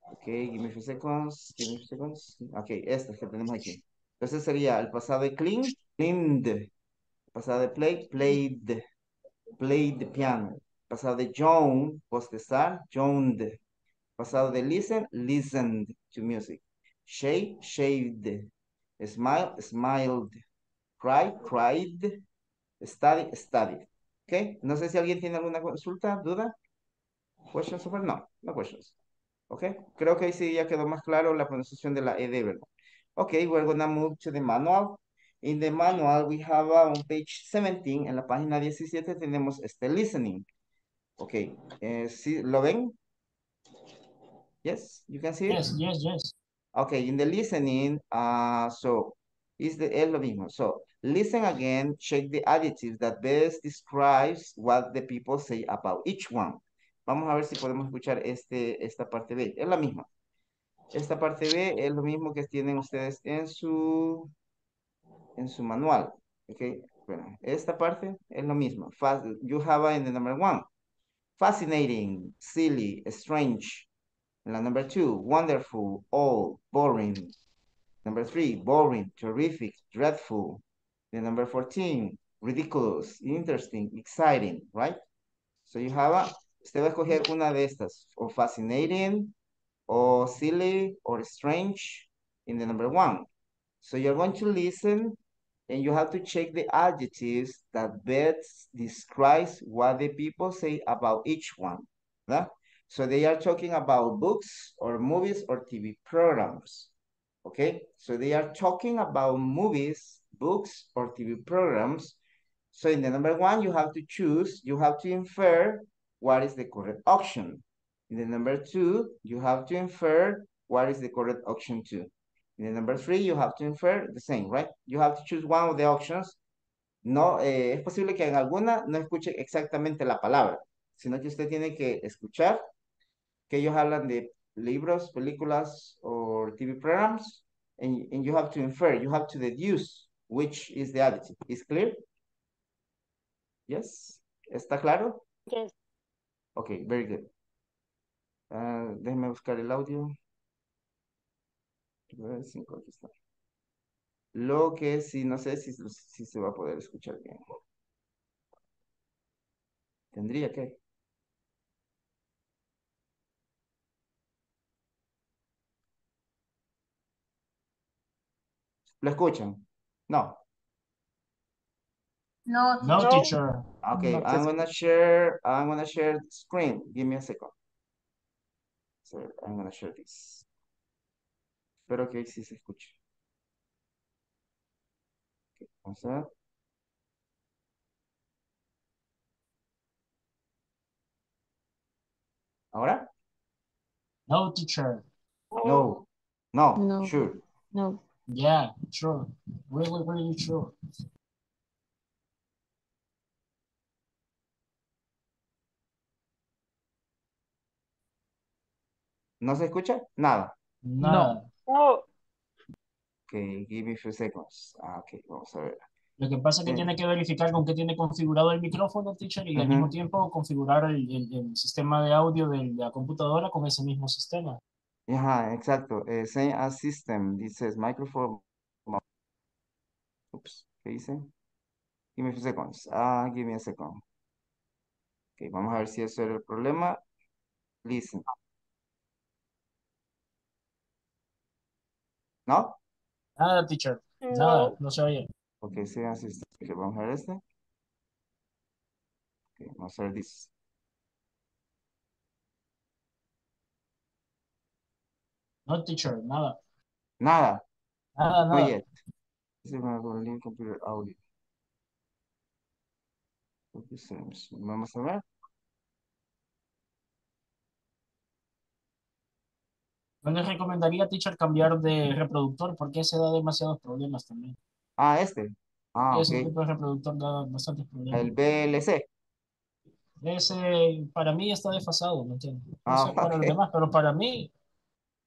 Ok, give me a few seconds, give me a few seconds. Ok, estas que tenemos aquí. Entonces sería el pasado de clean, cleaned. Pasado de play, played. Played piano. Pasado de Joan, bostezar, Joaned. Pasado de listen, listened to music. Shade, shaved. Smile, smiled. Cry, cried. Study, studied. ¿Ok? No sé si alguien tiene alguna consulta, duda. Questions so? No, no questions. ¿Ok? Creo que ahí sí ya quedó más claro la pronunciación de la ED, ¿verdad? Ok, we're gonna move to the manual. In the manual, we have on page 17, en la página 17 tenemos este listening. Ok, eh, ¿sí, ¿lo ven? Yes, you can see it? Yes, yes, yes. Okay, in the listening, uh, so is the es lo mismo. So listen again, check the adjectives that best describes what the people say about each one. Vamos a ver si podemos escuchar este, esta parte B. Es la misma. Esta parte B es lo mismo que tienen ustedes en su, en su manual. Okay, bueno, esta parte es lo mismo. You have in the number one. Fascinating, silly, strange, number two, wonderful, old, boring. Number three, boring, terrific, dreadful. The number 14, ridiculous, interesting, exciting, right? So you have a, usted va a escoger una de estas, o fascinating, or silly, or strange, in the number one. So you're going to listen, and you have to check the adjectives that best describes what the people say about each one. ¿verdad? So they are talking about books or movies or TV programs. Okay, so they are talking about movies, books, or TV programs. So in the number one, you have to choose, you have to infer what is the correct option. In the number two, you have to infer what is the correct option two. In the number three, you have to infer the same, right? You have to choose one of the options. No, eh, es posible que en alguna no escuche exactamente la palabra, sino que usted tiene que escuchar que ellos hablan de libros, películas o TV programs, and, and you have to infer, you have to deduce which is the adjective. Is clear? Yes? ¿Está claro? Yes. Okay, very good. Ah, déjeme buscar el audio. Nueve, cinco, aquí está. Lo que sí, no sé si, si se va a poder escuchar bien. Tendría que. ¿Lo escuchan? No. No, No, teacher. Okay, No, I'm gonna share, I'm gonna share the screen. Give me a second. So I'm gonna share this. Espero que sí se escuche. Ok, vamos a ver. ¿Ahora? No, teacher. No. No, No. sure. No. Yeah, sure. Really, really sure. ¿No se escucha? Nada. Nada. Ok, give me a few seconds. Ah, ok, vamos a ver. Lo que pasa es que Eh. tiene que verificar con qué tiene configurado el micrófono, teacher, y al mismo tiempo configurar el, el- el sistema de audio de la computadora con ese mismo sistema. Ajá, exacto. Eh, same as system. Dices microphone. Oops, ¿qué dice? Give me a few seconds. Ah, give me a second. Ok, vamos a ver si eso era el problema. Listen. ¿No? Nada, teacher. Nada, no se oye. Ok, same as system. Ok, vamos a ver este. Ok, vamos a ver this. No, teacher, nada. Nada. Nada, nada. my link computer audio. Settings. Vamos a ver. Yo les recomendaría, teacher, cambiar de reproductor porque ese da demasiados problemas también. Ah, este. Ah, Ese tipo de reproductor da bastantes problemas. El BLC. Ese para mí está desfasado, ¿me entiendes? No Ah, sé para los demás, pero para mí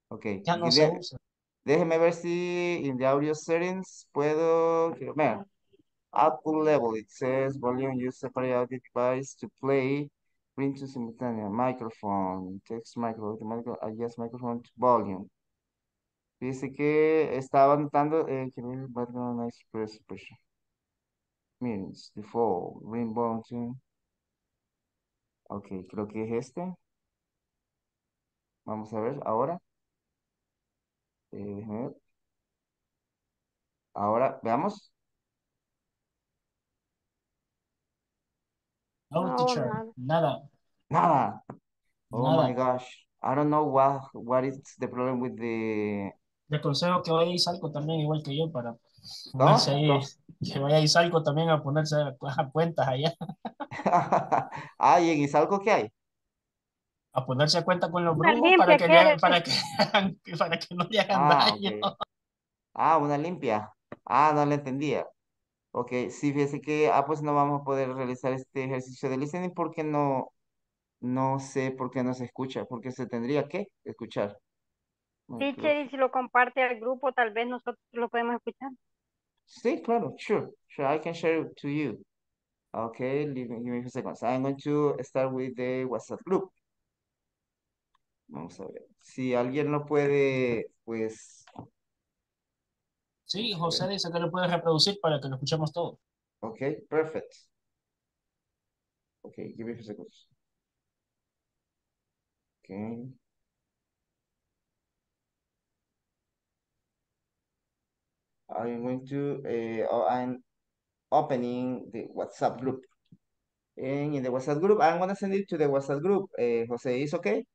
Ok. ya no Y se de- usa. déjeme ver si en the audio settings puedo. ver. Output level. It says volume use separate audio device to play. Print to simultaneous. Microphone. Text microphone. Automatic adjust microphone to volume. Dice que estaba notando eh, que el background noise suppress- suppression. Means default. Ring button. Ok, creo que es este. Vamos a ver ahora. Eh, ver. Ahora, veamos. No, No, teacher, nada. nada. Nada. Oh my Nada. gosh. I don't know what, what is the problem with the... Le aconsejo que vaya a Izalco también, igual que yo, para ¿No? ponerse ahí, ¿No? que vaya a Izalco también a ponerse a, a cuentas allá, Ah, ¿y en Izalco qué hay? A ponerse a cuenta con los Una brujos para que, le para que, para que no le hagan Ah, daño. Ah, una limpia. Ah, no la entendía. Ok, sí, fíjese que, ah, pues no vamos a poder realizar este ejercicio de listening porque no, no sé por qué no se escucha, porque se tendría que escuchar. Teacher, y si lo comparte al grupo, tal vez nosotros lo podemos escuchar. Sí, claro, sure, sure, I can share it to you. Okay, leave me, give me a few seconds. I'm going to start with the WhatsApp group. Vamos a ver. Si alguien no puede, pues, Sí, José dice que lo puede reproducir para que lo escuchemos todo. okay, perfect. Okay, give me a few seconds. Okay. I'm going to, uh, I'm opening the WhatsApp group. And in the WhatsApp group, I'm gonna send it to the WhatsApp group. Uh, Jose, is okay?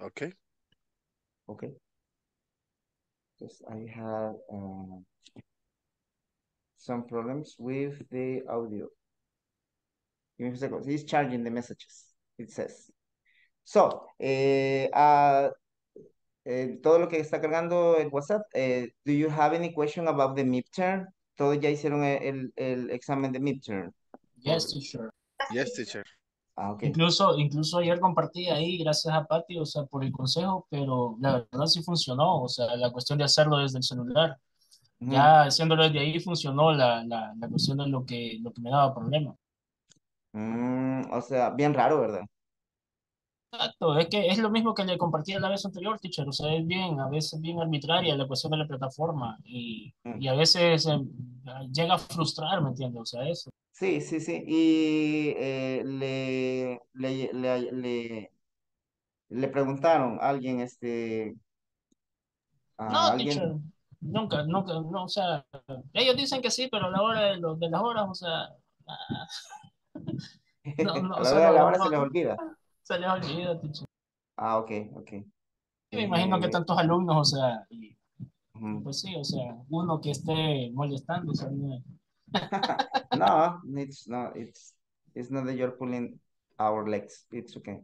Okay. Okay. Because I have uh, some problems with the audio. Give me a second. He's charging the messages, it says. So, eh, ah, eh, todo lo que está cargando el WhatsApp, eh, do you have any question about the midterm? Todos ya hicieron el, el, el examen de midterm. Yes, teacher. Yes, teacher. Ah, ok. Incluso, incluso ayer compartí ahí, gracias a Pati, o sea, por el consejo, pero la verdad sí funcionó, o sea, la cuestión de hacerlo desde el celular. Ujú. Ya haciéndolo desde ahí funcionó la, la, la cuestión de lo que, lo que me daba problema. Mm, o sea, bien raro, ¿verdad? Exacto, es que es lo mismo que le compartí la vez anterior, teacher, o sea, es bien, a veces bien arbitraria la cuestión de la plataforma y, Mm. y a veces eh, llega a frustrar, ¿me entiendes? O sea, eso. Sí, sí, sí. Y eh, le, le, le, le, le preguntaron a alguien, este, a No, alguien, teacher, nunca, nunca, no, o sea, ellos dicen que sí, pero a la hora de, lo- de las horas, o sea, ah, no, no, a o la sea, hora de la no, hora se no, les olvida. se les olvida, teacher. Ah, ok, ok. Y me imagino que Eh, tantos alumnos, o sea, y, ujú. pues sí, o sea, uno que esté molestando, o sea, no- No, it's not, it's, it's not that you're pulling our legs. It's okay.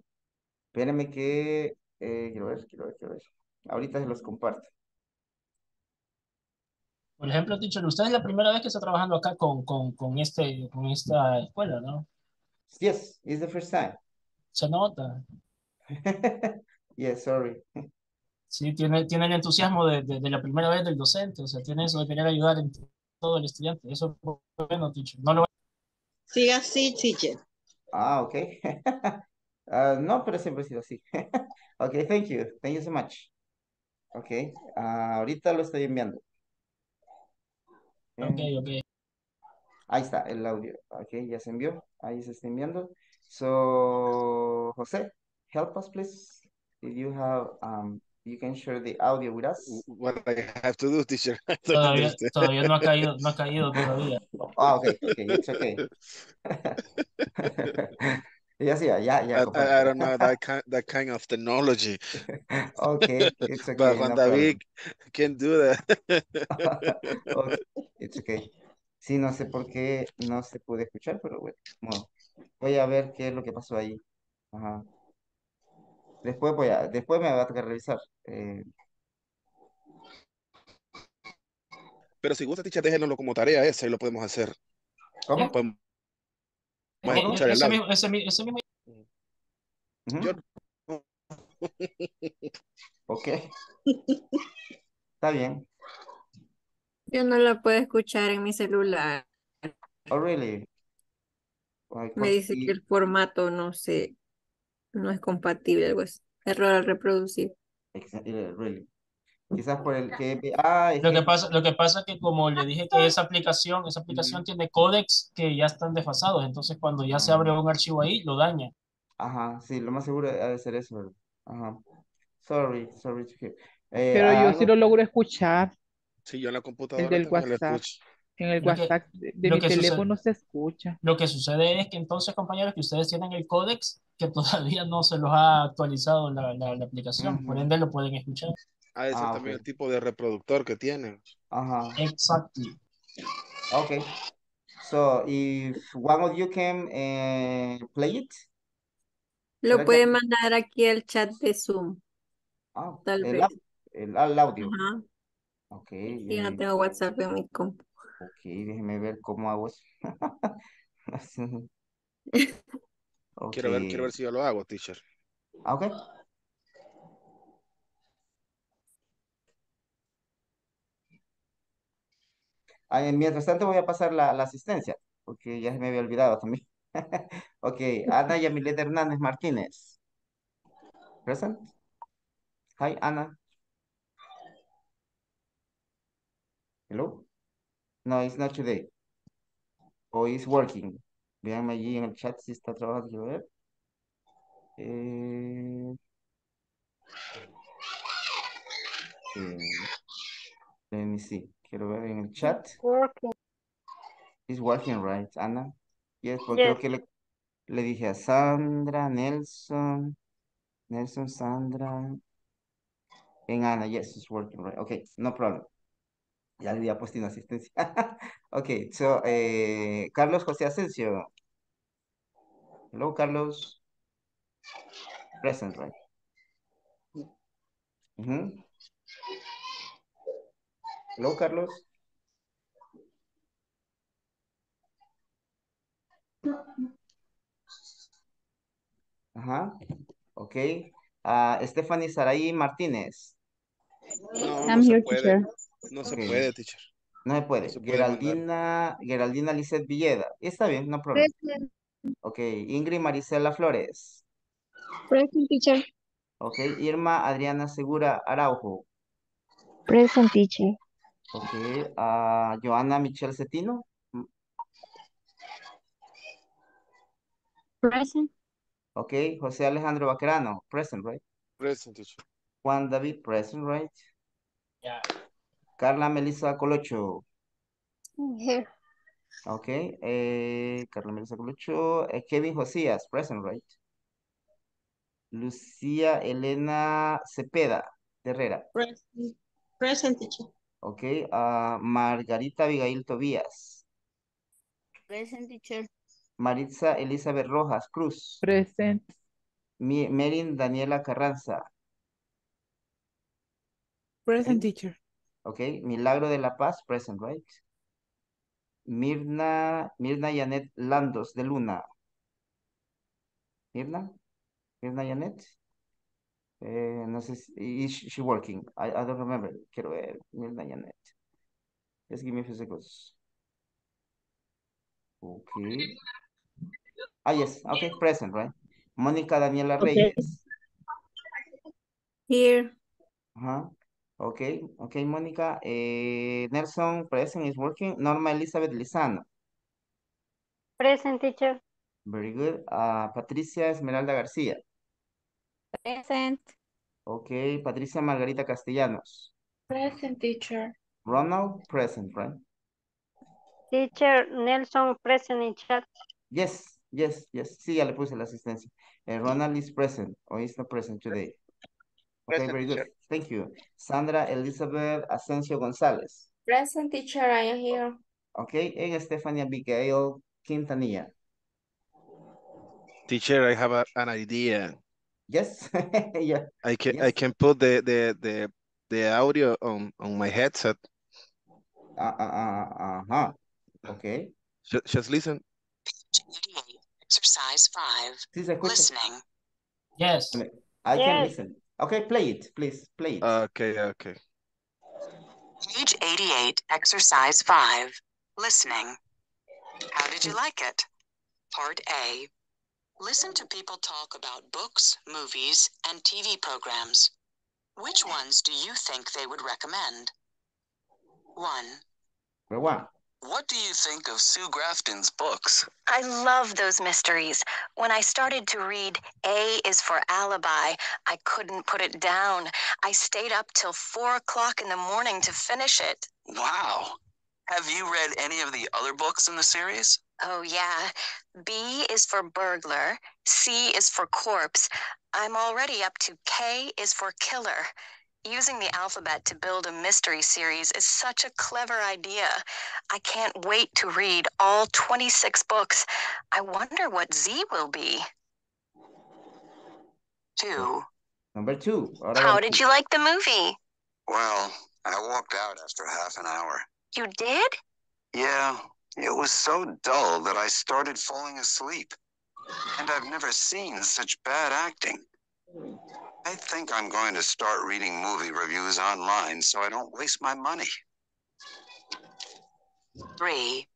Espérenme que, eh, quiero ver, quiero ver, quiero ver. Ahorita se los comparto. Por ejemplo, teacher, usted es la primera vez que está trabajando acá con, con, con, este, con esta escuela, ¿no? Yes, it's the first time. Se nota. Yes, sorry. Sí, tiene, tiene el entusiasmo de, de, de la primera vez del docente, o sea, tiene eso de querer ayudar en todo el estudiante. Eso es bueno, teacher. No lo Siga así, teacher. Ah, ok. Ah, no, pero siempre ha sido así. Ok, thank you. Thank you so much. Ok, ah, ahorita lo estoy enviando. Ok, ok. Ahí está el audio. Ok, ya se envió. Ahí se está enviando. So, José, help us, please. If you have, um, you can share the audio with us. What I have to do, teacher. I don't Todavía, todavía no ha caído, no ha caído todavía. Ah, ok, ok, it's okay. Ya sí, ya, ya, I, I, don't know that kind that kind of technology. Okay, it's But okay, Juan no problem. David can do that. Okay, it's okay. Sí, no sé por qué no se puede escuchar, pero bueno, no. Voy a ver qué es lo que pasó ahí. Ajá. Después voy a, después me va a tocar revisar. Eh, Pero si gusta, teacher, déjenoslo como tarea esa y lo podemos hacer. ¿Cómo? Podemos Eh, escuchar el ese, audio. mismo, ese, mi- ese mismo Yo Ok, está bien. Yo no la puedo escuchar en mi celular. Oh, really? Me dice y- que el formato no sé, no es compatible, algo así. Error al reproducir. eh, really. Quizás por el que... Ah, Lo que pasa, lo que pasa es que como le dije que esa aplicación, esa aplicación tiene códex que ya están desfasados, entonces cuando ya se abre un archivo ahí, lo daña. Ajá, sí, lo más seguro ha de ser eso. ¿verdad? Ajá. Sorry, sorry. to hear. Eh, Pero yo algo- sí lo logro escuchar. Sí, yo en la computadora El del también lo WhatsApp. escucho. En el Lo que- WhatsApp de, de lo mi que sucede- teléfono se escucha. Lo que sucede es que entonces, compañeros, que ustedes tienen el códex que todavía no se los ha actualizado la, la, la aplicación, por ende lo pueden escuchar. Ah, ese Ah, también ok. el tipo de reproductor que tienen. Ajá. Exactly. Okay. So if one of you can eh, play it, Lo ¿Será que- puede mandar aquí al chat de Zoom. ah, Tal el, vez. el, al audio. Ajá. Ok, Y eh, no tengo WhatsApp en mi compu. Ok, déjeme ver cómo hago eso. Quiero ver, quiero ver si yo lo hago, teacher. Ah, ok. Ah, mientras tanto voy a pasar la, la asistencia, porque ya se me había olvidado también. Ok, Ana Yamilet Hernández Martínez. Present? Hi, Ana. Hello? No, it's not today. O it's working. Véanme allí en el chat si está trabajando. ver. Eh, eh, let me see. Quiero ver en el chat. Working. It's working, right, Ana? Yes, porque creo Yes. que le, le dije a Sandra, Nelson, Nelson, Sandra, en Ana, yes, it's working, right? Okay, no problem. Ya le había puesto una asistencia. Okay, so, eh, Carlos José Asensio. Hello, Carlos. Present, right? Ujú. Hello, Carlos. Ajá. Ok. Ah, Stephanie Saraí Martínez. No, I'm no here, puede. teacher. No se puede, teacher. No se puede. No. Geraldina, Geraldina Lizeth Villeda. Está bien, no problema. Ok. Ingrid Marisela Flores. Present teacher. Ok. Irma Adriana Segura Araujo. Present teacher. Ok. ah, Joana Michelle Cetino. Present. Ok. José Alejandro Baquerano. Present, right? Present, teacher. Juan David, present, right? Ya. Carla Melissa Colocho. Here. Ok. eh, Carla Melissa Colocho. eh, Kevin Josías, present, right? Lucía Elena Cepeda Herrera. Present, present teacher. Ok. ah, Margarita Abigail Tobías. Present teacher. Maritza Elizabeth Rojas Cruz. Present. Merin Daniela Carranza. Present teacher. Ok. Milagro de la Paz, present, right? Mirna, Mirna Yanet Landos de Luna. Mirna? Mirna Yanet? Eh, no sé si, is she working? I, I don't remember. Quiero ver, Mirna Yanet. Just give me a few seconds. Okay. Ah, yes, okay, present, right? Mónica Daniela Okay. Reyes. Here. Ajá. Okay, okay, Mónica. Eh, Nelson, present, is working. Norma Elizabeth Lizano. Present teacher. Very good. Ah, Patricia Esmeralda García. Present. Okay, Patricia Margarita Castellanos. Present teacher. Ronald, present, right? Teacher Nelson present in chat. Yes, yes, yes. Sí, ya le puse la asistencia. Eh, Ronald is present, or is not present today. Okay, Present, very good. teacher. Thank you. Sandra Elizabeth Asensio González. Present teacher, I am here. Okay, and Stephanie Abigail Quintanilla. Teacher, I have a- an idea. Yes, yeah. I can I can put the the the the audio on on my headset. Uh, uh, uh, uh-huh. Okay. Just, just listen. Exercise five. Sí se escucha. Listening. Yes. I can Yes. listen. Okay, play it, please, play it. Okay, okay. Page eighty-eight, exercise five. Listening. How did you like it? Part A. Listen to people talk about books, movies, and TV programs. Which ones do you think they would recommend? One. Number one. What do you think of Sue Grafton's books? I love those mysteries. When I started to read A is for Alibi, I couldn't put it down. I stayed up till four o'clock in the morning to finish it. Wow. Have you read any of the other books in the series? Oh, yeah. B is for burglar, C is for corpse. I'm already up to K is for killer. Using the alphabet to build a mystery series is such a clever idea. I can't wait to read all 26 books. I wonder what Z will be. Two. Number two. Ahora How did you like the movie? Well, I walked out after half an hour. You did? Yeah, it was so dull that I started falling asleep. And I've never seen such bad acting. I think I'm going to start reading movie reviews online so I don't waste my money. Three.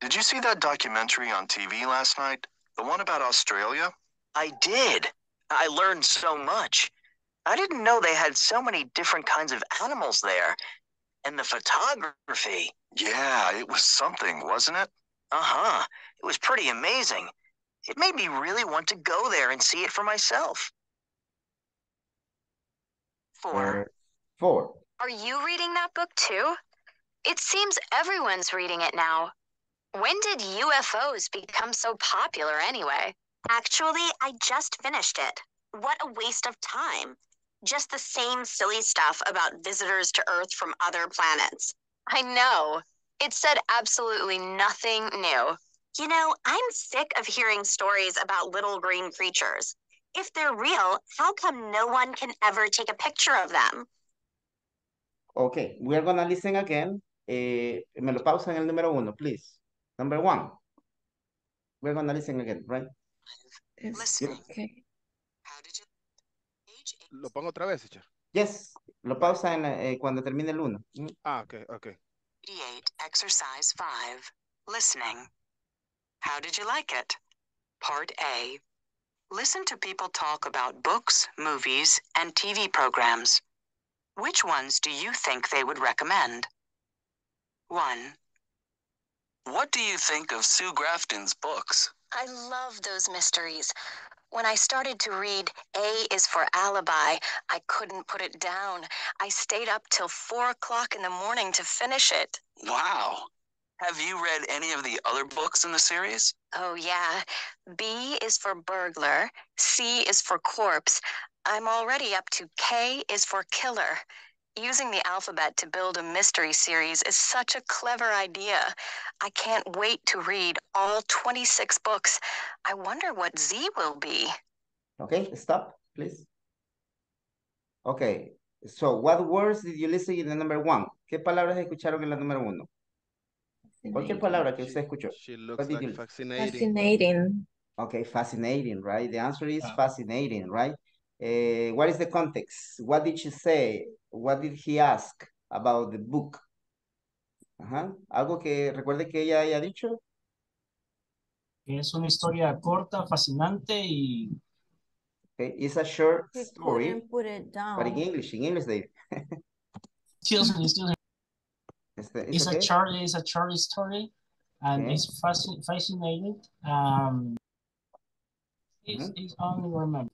Did you see that documentary on TV last night? The one about Australia? I did. I learned so much. I didn't know they had so many different kinds of animals there. And the photography. Yeah, it was something, wasn't it? Uh huh. It was pretty amazing. It made me really want to go there and see it for myself. Four. four. Are you reading that book too? It seems everyone's reading it now. When did UFOs become so popular anyway? Actually, I just finished it. What a waste of time. Just the same silly stuff about visitors to Earth from other planets. I know. It said absolutely nothing new. You know, I'm sick of hearing stories about little green creatures. If they're real, how come no one can ever take a picture of them? Okay, we are gonna listen again. Eh, me lo pausa en el número uno, please. Number one. We're gonna listen again, right? Listening. Lo pongo otra vez, teacher. Yes, lo pausa en, eh, cuando termine el uno. Mm, Ah, ok, ok. 88, exercise 5, listening. How did you like it? Part A. Listen to people talk about books, movies, and TV programs. Which ones do you think they would recommend? 1. What do you think of Sue Grafton's books? I love those mysteries. When I started to read A is for Alibi, I couldn't put it down. I stayed up till four o'clock in the morning to finish it. Wow. Have you read any of the other books in the series? Oh, yeah. B is for burglar, C is for corpse. I'm already up to K is for killer. Using the alphabet to build a mystery series is such a clever idea. I can't wait to read all 26 books. I wonder what Z will be. Okay, stop, please. Okay, so what words did you listen in the number one? ¿Qué palabras escucharon en la número uno? Cualquier palabra que usted escuchó. She looks like you- fascinating. Fascinating. Okay, fascinating, right? The answer is Yeah. fascinating, right? Eh, what is the context? What did she say? What did he ask about the book? Ajá. Algo que recuerde que ella haya dicho. Que es una historia corta, fascinante y Okay, it's a short story, put it down. but in English, in English, they. excuse me, excuse me. Este, It's it's a okay? short, it's a short story, and Okay. it's fasc- fascinating. Um, it's, Mhm. it's only remember.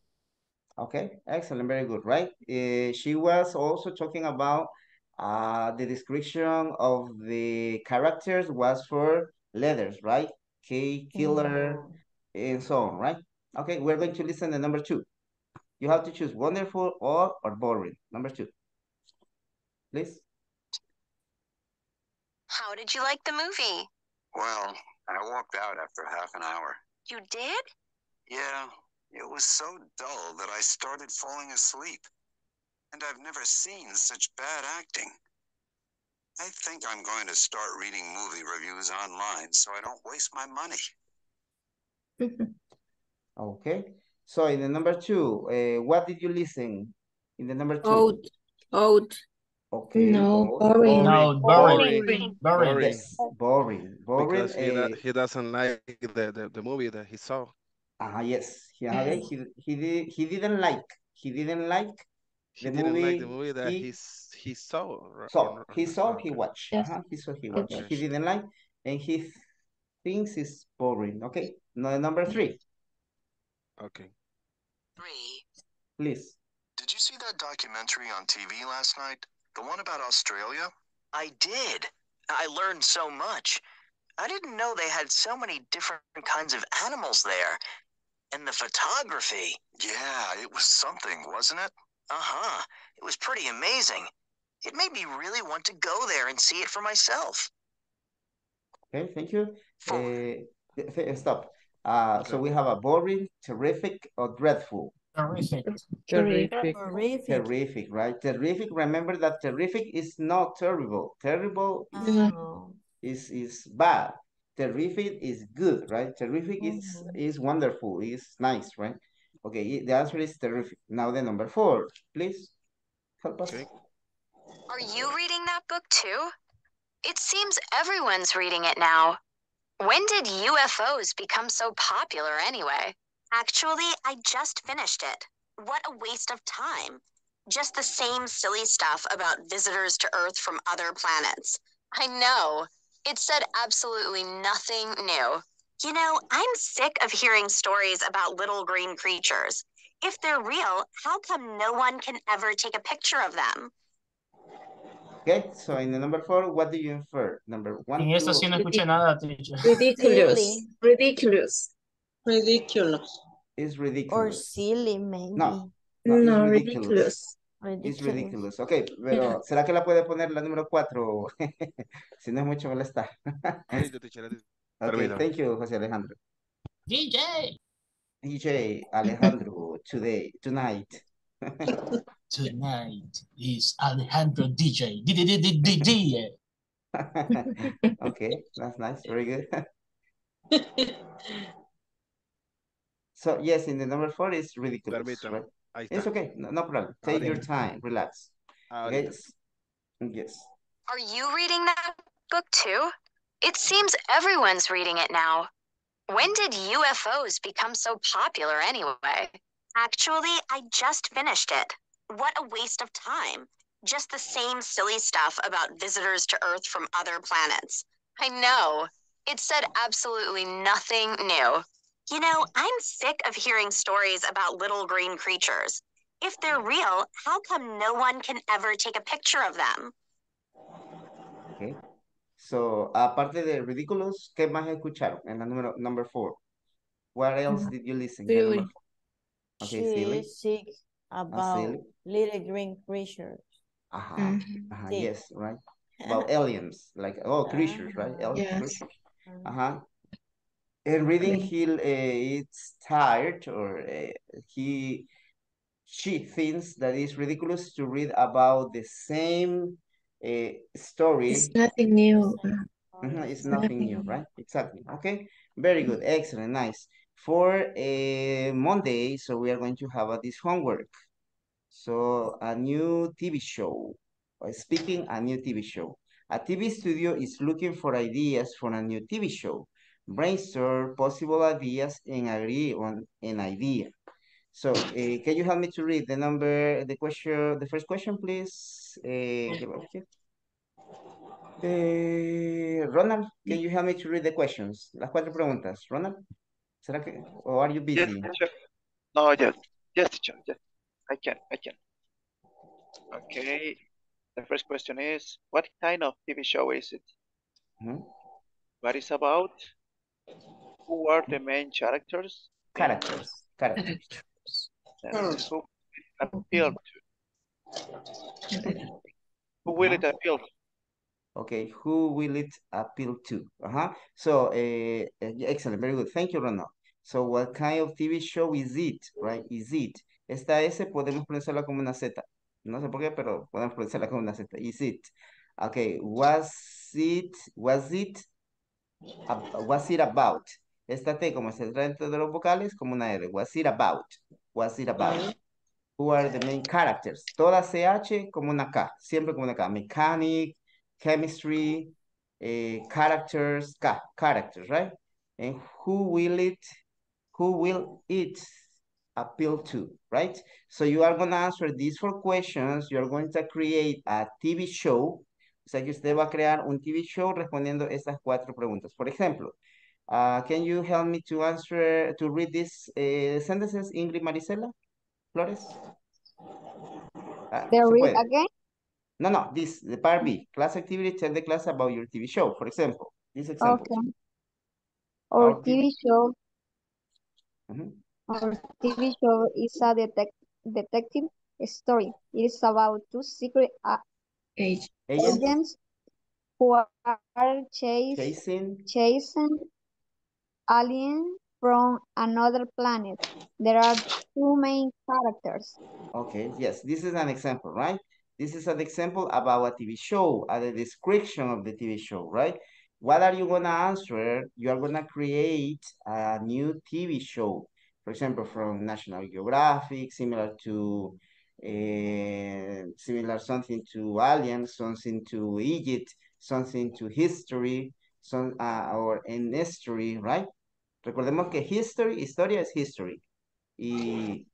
Okay, excellent, very good, right? Uh, she was also talking about uh, the description of the characters was for letters, right? K, killer, and so on, right? Okay, we're going to listen to number two. You have to choose wonderful or, or boring. Number two. Please. How did you like the movie? Well, I walked out after half an hour. You did? Yeah, it was so dull that I started falling asleep. And I've never seen such bad acting. I think I'm going to start reading movie reviews online so I don't waste my money. Okay. So in the number two, uh, what did you listen in the number two? Out. Out. Okay. No, boring, boring. No, boring, boring. Boring. Yes, boring, boring. Because he, uh, he doesn't like the, the, the movie that he saw. Ah, yes. He, okay, he he did he didn't like he didn't like He The didn't like the movie movie that he- he saw. or- So he saw, he watched. Yes. Uh-huh, He saw, he watched. Okay. He didn't like, and he th- thinks it's boring. Okay. No, number three, Okay. Three. please. Did you see that documentary on TV last night? The one about Australia? I did. I learned so much. I didn't know they had so many different kinds of animals there. And the photography. Yeah, it was something, wasn't it? Uh huh. It was pretty amazing. It made me really want to go there and see it for myself. Okay, thank you. Uh, th- th- stop. Uh, so we have a boring, terrific, or dreadful. Terrific. Terrific. Horrific. Terrific, right? Terrific. Remember that terrific is not terrible. Terrible is Oh, is is bad. Terrific is good, right? Terrific is Mhm. is wonderful, is nice, right? Okay, the answer is terrific. Now the number four, please help us. Okay. Are you reading that book too? It seems everyone's reading it now. When did UFOs become so popular anyway? Actually, I just finished it. What a waste of time. Just the same silly stuff about visitors to Earth from other planets. I know. It said absolutely nothing new. You know, I'm sick of hearing stories about little green creatures. If they're real, how come no one can ever take a picture of them? Okay, so in the number four, what do you infer? Number one, En esta sí no or- escuché nada, teacher. Ridiculous. Silly. Ridiculous. Ridiculous. is or ridiculous. silly, maybe. No, no, No, it's ridiculous. It's Ridiculous. ridiculous. Ok, pero ¿será que la puede poner la número cuatro? si no es mucho teacher. ok, thank you, José Alejandro. DJ. DJ Alejandro, today, tonight. Tonight is Alejandro DJ. DJ. okay, that's nice, very good. So yes, in the number four is ridiculous, Permítame. right? It's okay, no, no problem. Take your time, relax. Okay, yes. Are you reading that book too? It seems everyone's reading it now. When did UFOs become so popular anyway? Actually, I just finished it. What a waste of time. Just the same silly stuff about visitors to Earth from other planets. I know. It said absolutely nothing new. You know, I'm sick of hearing stories about little green creatures. If they're real, how come no one can ever take a picture of them? Okay. So, aparte de ridiculous, ¿qué más escucharon en la número number four? What else did you listen? in the number Silly. Okay, She silly. is sick about silly. little green creatures. Ajá, Mhm. ajá, Sí. yes, right. About aliens, like, oh, creatures, right? Ajá. Alien Yes. creatures. Ajá. And reading, he, uh, it's tired or uh, he, she thinks that it's ridiculous to read about the same uh, story. It's nothing new. Mhm, It's nothing new, right? Exactly. Okay. Very good. Excellent. Nice. For uh, Monday, so we are going to have uh, this homework. So a new TV show. Uh, Speaking a new TV show. A TV studio is looking for ideas for a new TV show. Brainstorm possible ideas and agree on an idea. So, uh, can you help me to read the number, the question, the first question, please? Uh, Eh, Ronald, can you help me to read the questions? Las cuatro preguntas. Ronald, ¿será que, or are you Yes, busy? teacher. No, yes, yes, teacher. Yes, I can, I can. Okay. The first question is, what kind of TV show is it? Mhm. What is about? Who are the main characters? Characters, characters. Who appeal to? Who will it appeal to? Okay, who will it appeal to? Uh-huh. So, uh, excellent, very good. Thank you, Ronald. So, what kind of TV show is it, right? Is it? Esta S podemos pronunciarla como una Z. No sé por qué, pero podemos pronunciarla como una Z. Is it? Okay, was it, was it, ab- was it about? Esta T, como se dentro de los vocales, como una R. Was it about? Was it about? Who are the main characters? Toda CH como una K, siempre como una K. Mechanic, chemistry, eh, characters, K, characters, right? And who will it, who will it appeal to, right? So you are going to answer these four questions. You are going to create a TV show. Sea que usted va a crear un TV show respondiendo estas cuatro preguntas. Por ejemplo, uh, can you help me to answer, to read these uh, sentences, Ingrid Marisela Flores? Uh, The ¿se puede? again? No, no, this, the part B, class activity, tell the class about your TV show, for example, this example. Okay. Our Our TV show, our TV show is a detec detective story. It is about two secret uh, Agents agents who are chase, chasing, chasing aliens from another planet. There are two main characters. okay, yes, this is an example, right? This is an example about a TV show, a the description of the TV show, right? What are you gonna answer? You are gonna create a new TV show, for example, from National Geographic, similar to uh, similar something to Aliens, something to Egypt, something to history, some uh, or in history, right? Recordemos que history, historia es history. Y,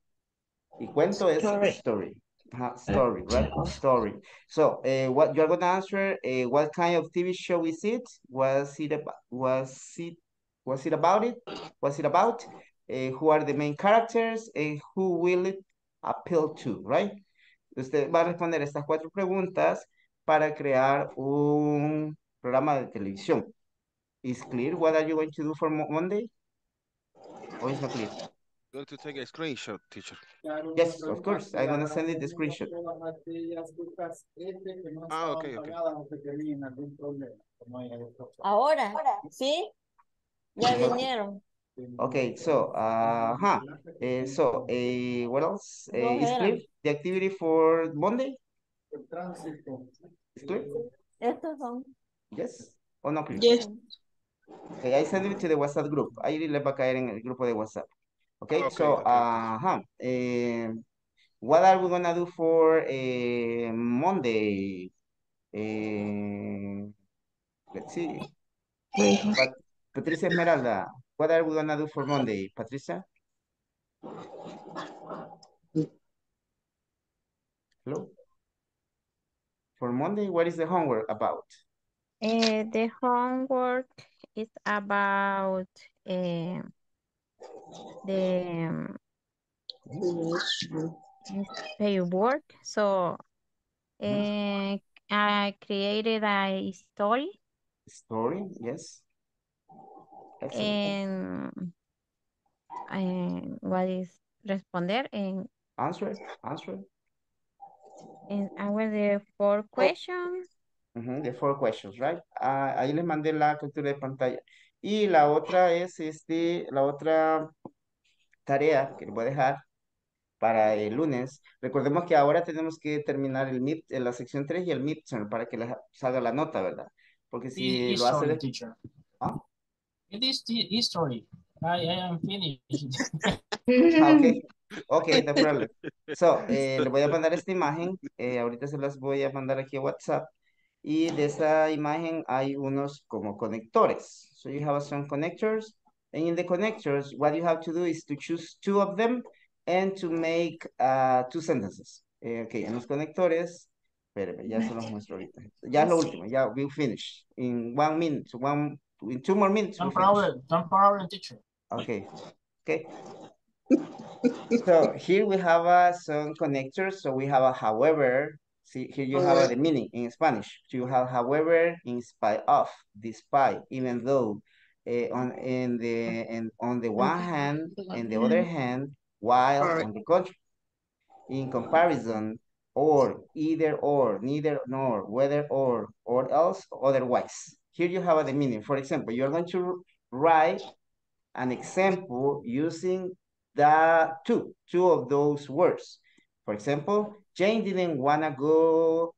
y cuento es Story. story. Ajá, story, right? Story. So, uh, what you're gonna answer? Uh, what kind of TV show is it? Was it about? Was it? Was it about it? Was it about? Uh, who are the main characters? And who will it appeal to? Right? Usted va a responder estas cuatro preguntas para crear un programa de televisión. Is clear? What are you going to do for Mo- Monday? Or is not clear? Going to take a screenshot, teacher. Yes, of course. I'm gonna send it the screenshot. Ah, ok, ok. Ahora, ¿sí? Ya vinieron. Okay, so, uh, huh. Uh, so, uh, what else? Uh, is clear? The activity for Monday? Is clear? Estos son. Yes? Or not clear? Yes. Okay, I send it to the WhatsApp group. Ahí les va a caer en el grupo de WhatsApp. Okay, Okay, so, okay, uh, huh. Eh, what are we gonna do for uh, Monday? Eh, let's see. Pat Patricia Esmeralda, what are we gonna do for Monday, Patricia? Hello? For Monday, what is the homework about? Uh, the homework is about uh, the um, paperwork. So uh, I created a story Story, yes. And uh, what is responder and, Answer, answer. and our the four questions. Ujú, the four questions, right? Ah, ahí les mandé la captura de pantalla. Y la otra es, este, la otra tarea que les voy a dejar para el lunes. Recordemos que ahora tenemos que terminar el mid, en la sección 3 y el midterm para que les salga la nota, ¿verdad? Porque si lo hace teacher. ¿Ah? It is the history. I, I am finished. Ah, ok, ok, no problem. So, eh, le voy a mandar esta imagen, eh, ahorita se las voy a mandar aquí a WhatsApp, y de esa imagen hay unos como conectores. So you have some connectors, and in the connectors, what you have to do is to choose two of them and to make uh, two sentences. Eh, ok, en los conectores, espérame, ya se los muestro ahorita. Ya es lo último, ya we'll finish. In one minute, one, in two more minutes, No we'll finish. problem, no problem, teacher. Okay, okay. So here we have uh, some connectors. So we have a however. See, here you have uh, the meaning in Spanish. You have however in spite of, despite, even though. Uh, on in the and on the one hand, and the other hand, while on the contrary. In comparison, or, either or, neither nor, whether or, or else, otherwise. Here you have the meaning. For example, you're going to write an example using the two, two of those words. For example, Jane didn't wanna go,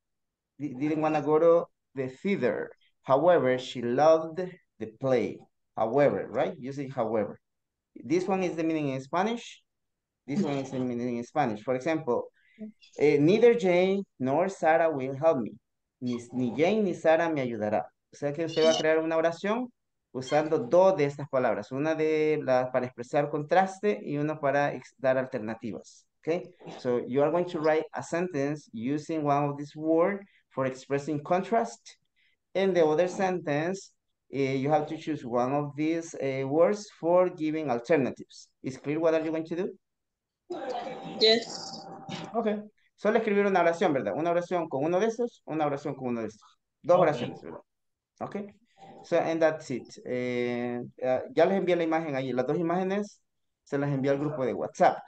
didn't wanna go to the theater. However, she loved the play. However, right? Using however. This one is the meaning in Spanish. This one is the meaning in Spanish. For example, eh, neither Jane nor Sarah will help me. Ni, ni Jane ni Sarah me ayudará. O sea que usted va a crear una oración usando dos de estas palabras, una de las para expresar contraste y una para dar alternativas. Okay, so you are going to write a sentence using one of these words for expressing contrast, and the other sentence eh, you have to choose one of these eh, words for giving alternatives. Is clear what are you going to do? Yes. Okay. Solo escribir una oración, ¿verdad? Una oración con uno de estos, una oración con uno de estos. Dos oraciones, ¿verdad? Okay. So, and that's it. Eh, eh, ya les envié la imagen ahí. Las dos imágenes se las envié al grupo de WhatsApp.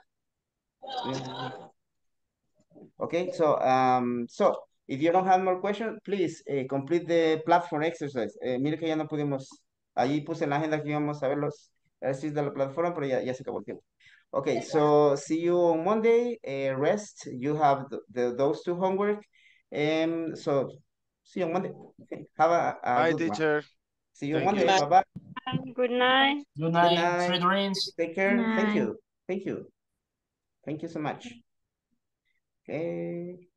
Okay, so, um, so, if you don't have more questions, please eh, complete the platform exercise. Eh, mire que ya no pudimos, ahí puse en la agenda que íbamos a ver los ejercicios de la plataforma, pero ya, ya se acabó el tiempo. Okay, so see you on Monday. eh, rest, you have the, the- those two homework. Um, so, see you on Monday. Okay, have a, a Bye, good one. teacher. See you Thank you. Monday. Bye. Bye-bye. Good night. Good Good night. night. Sweet dreams. Take care. Thank you. Thank you. Thank you so much. Okay.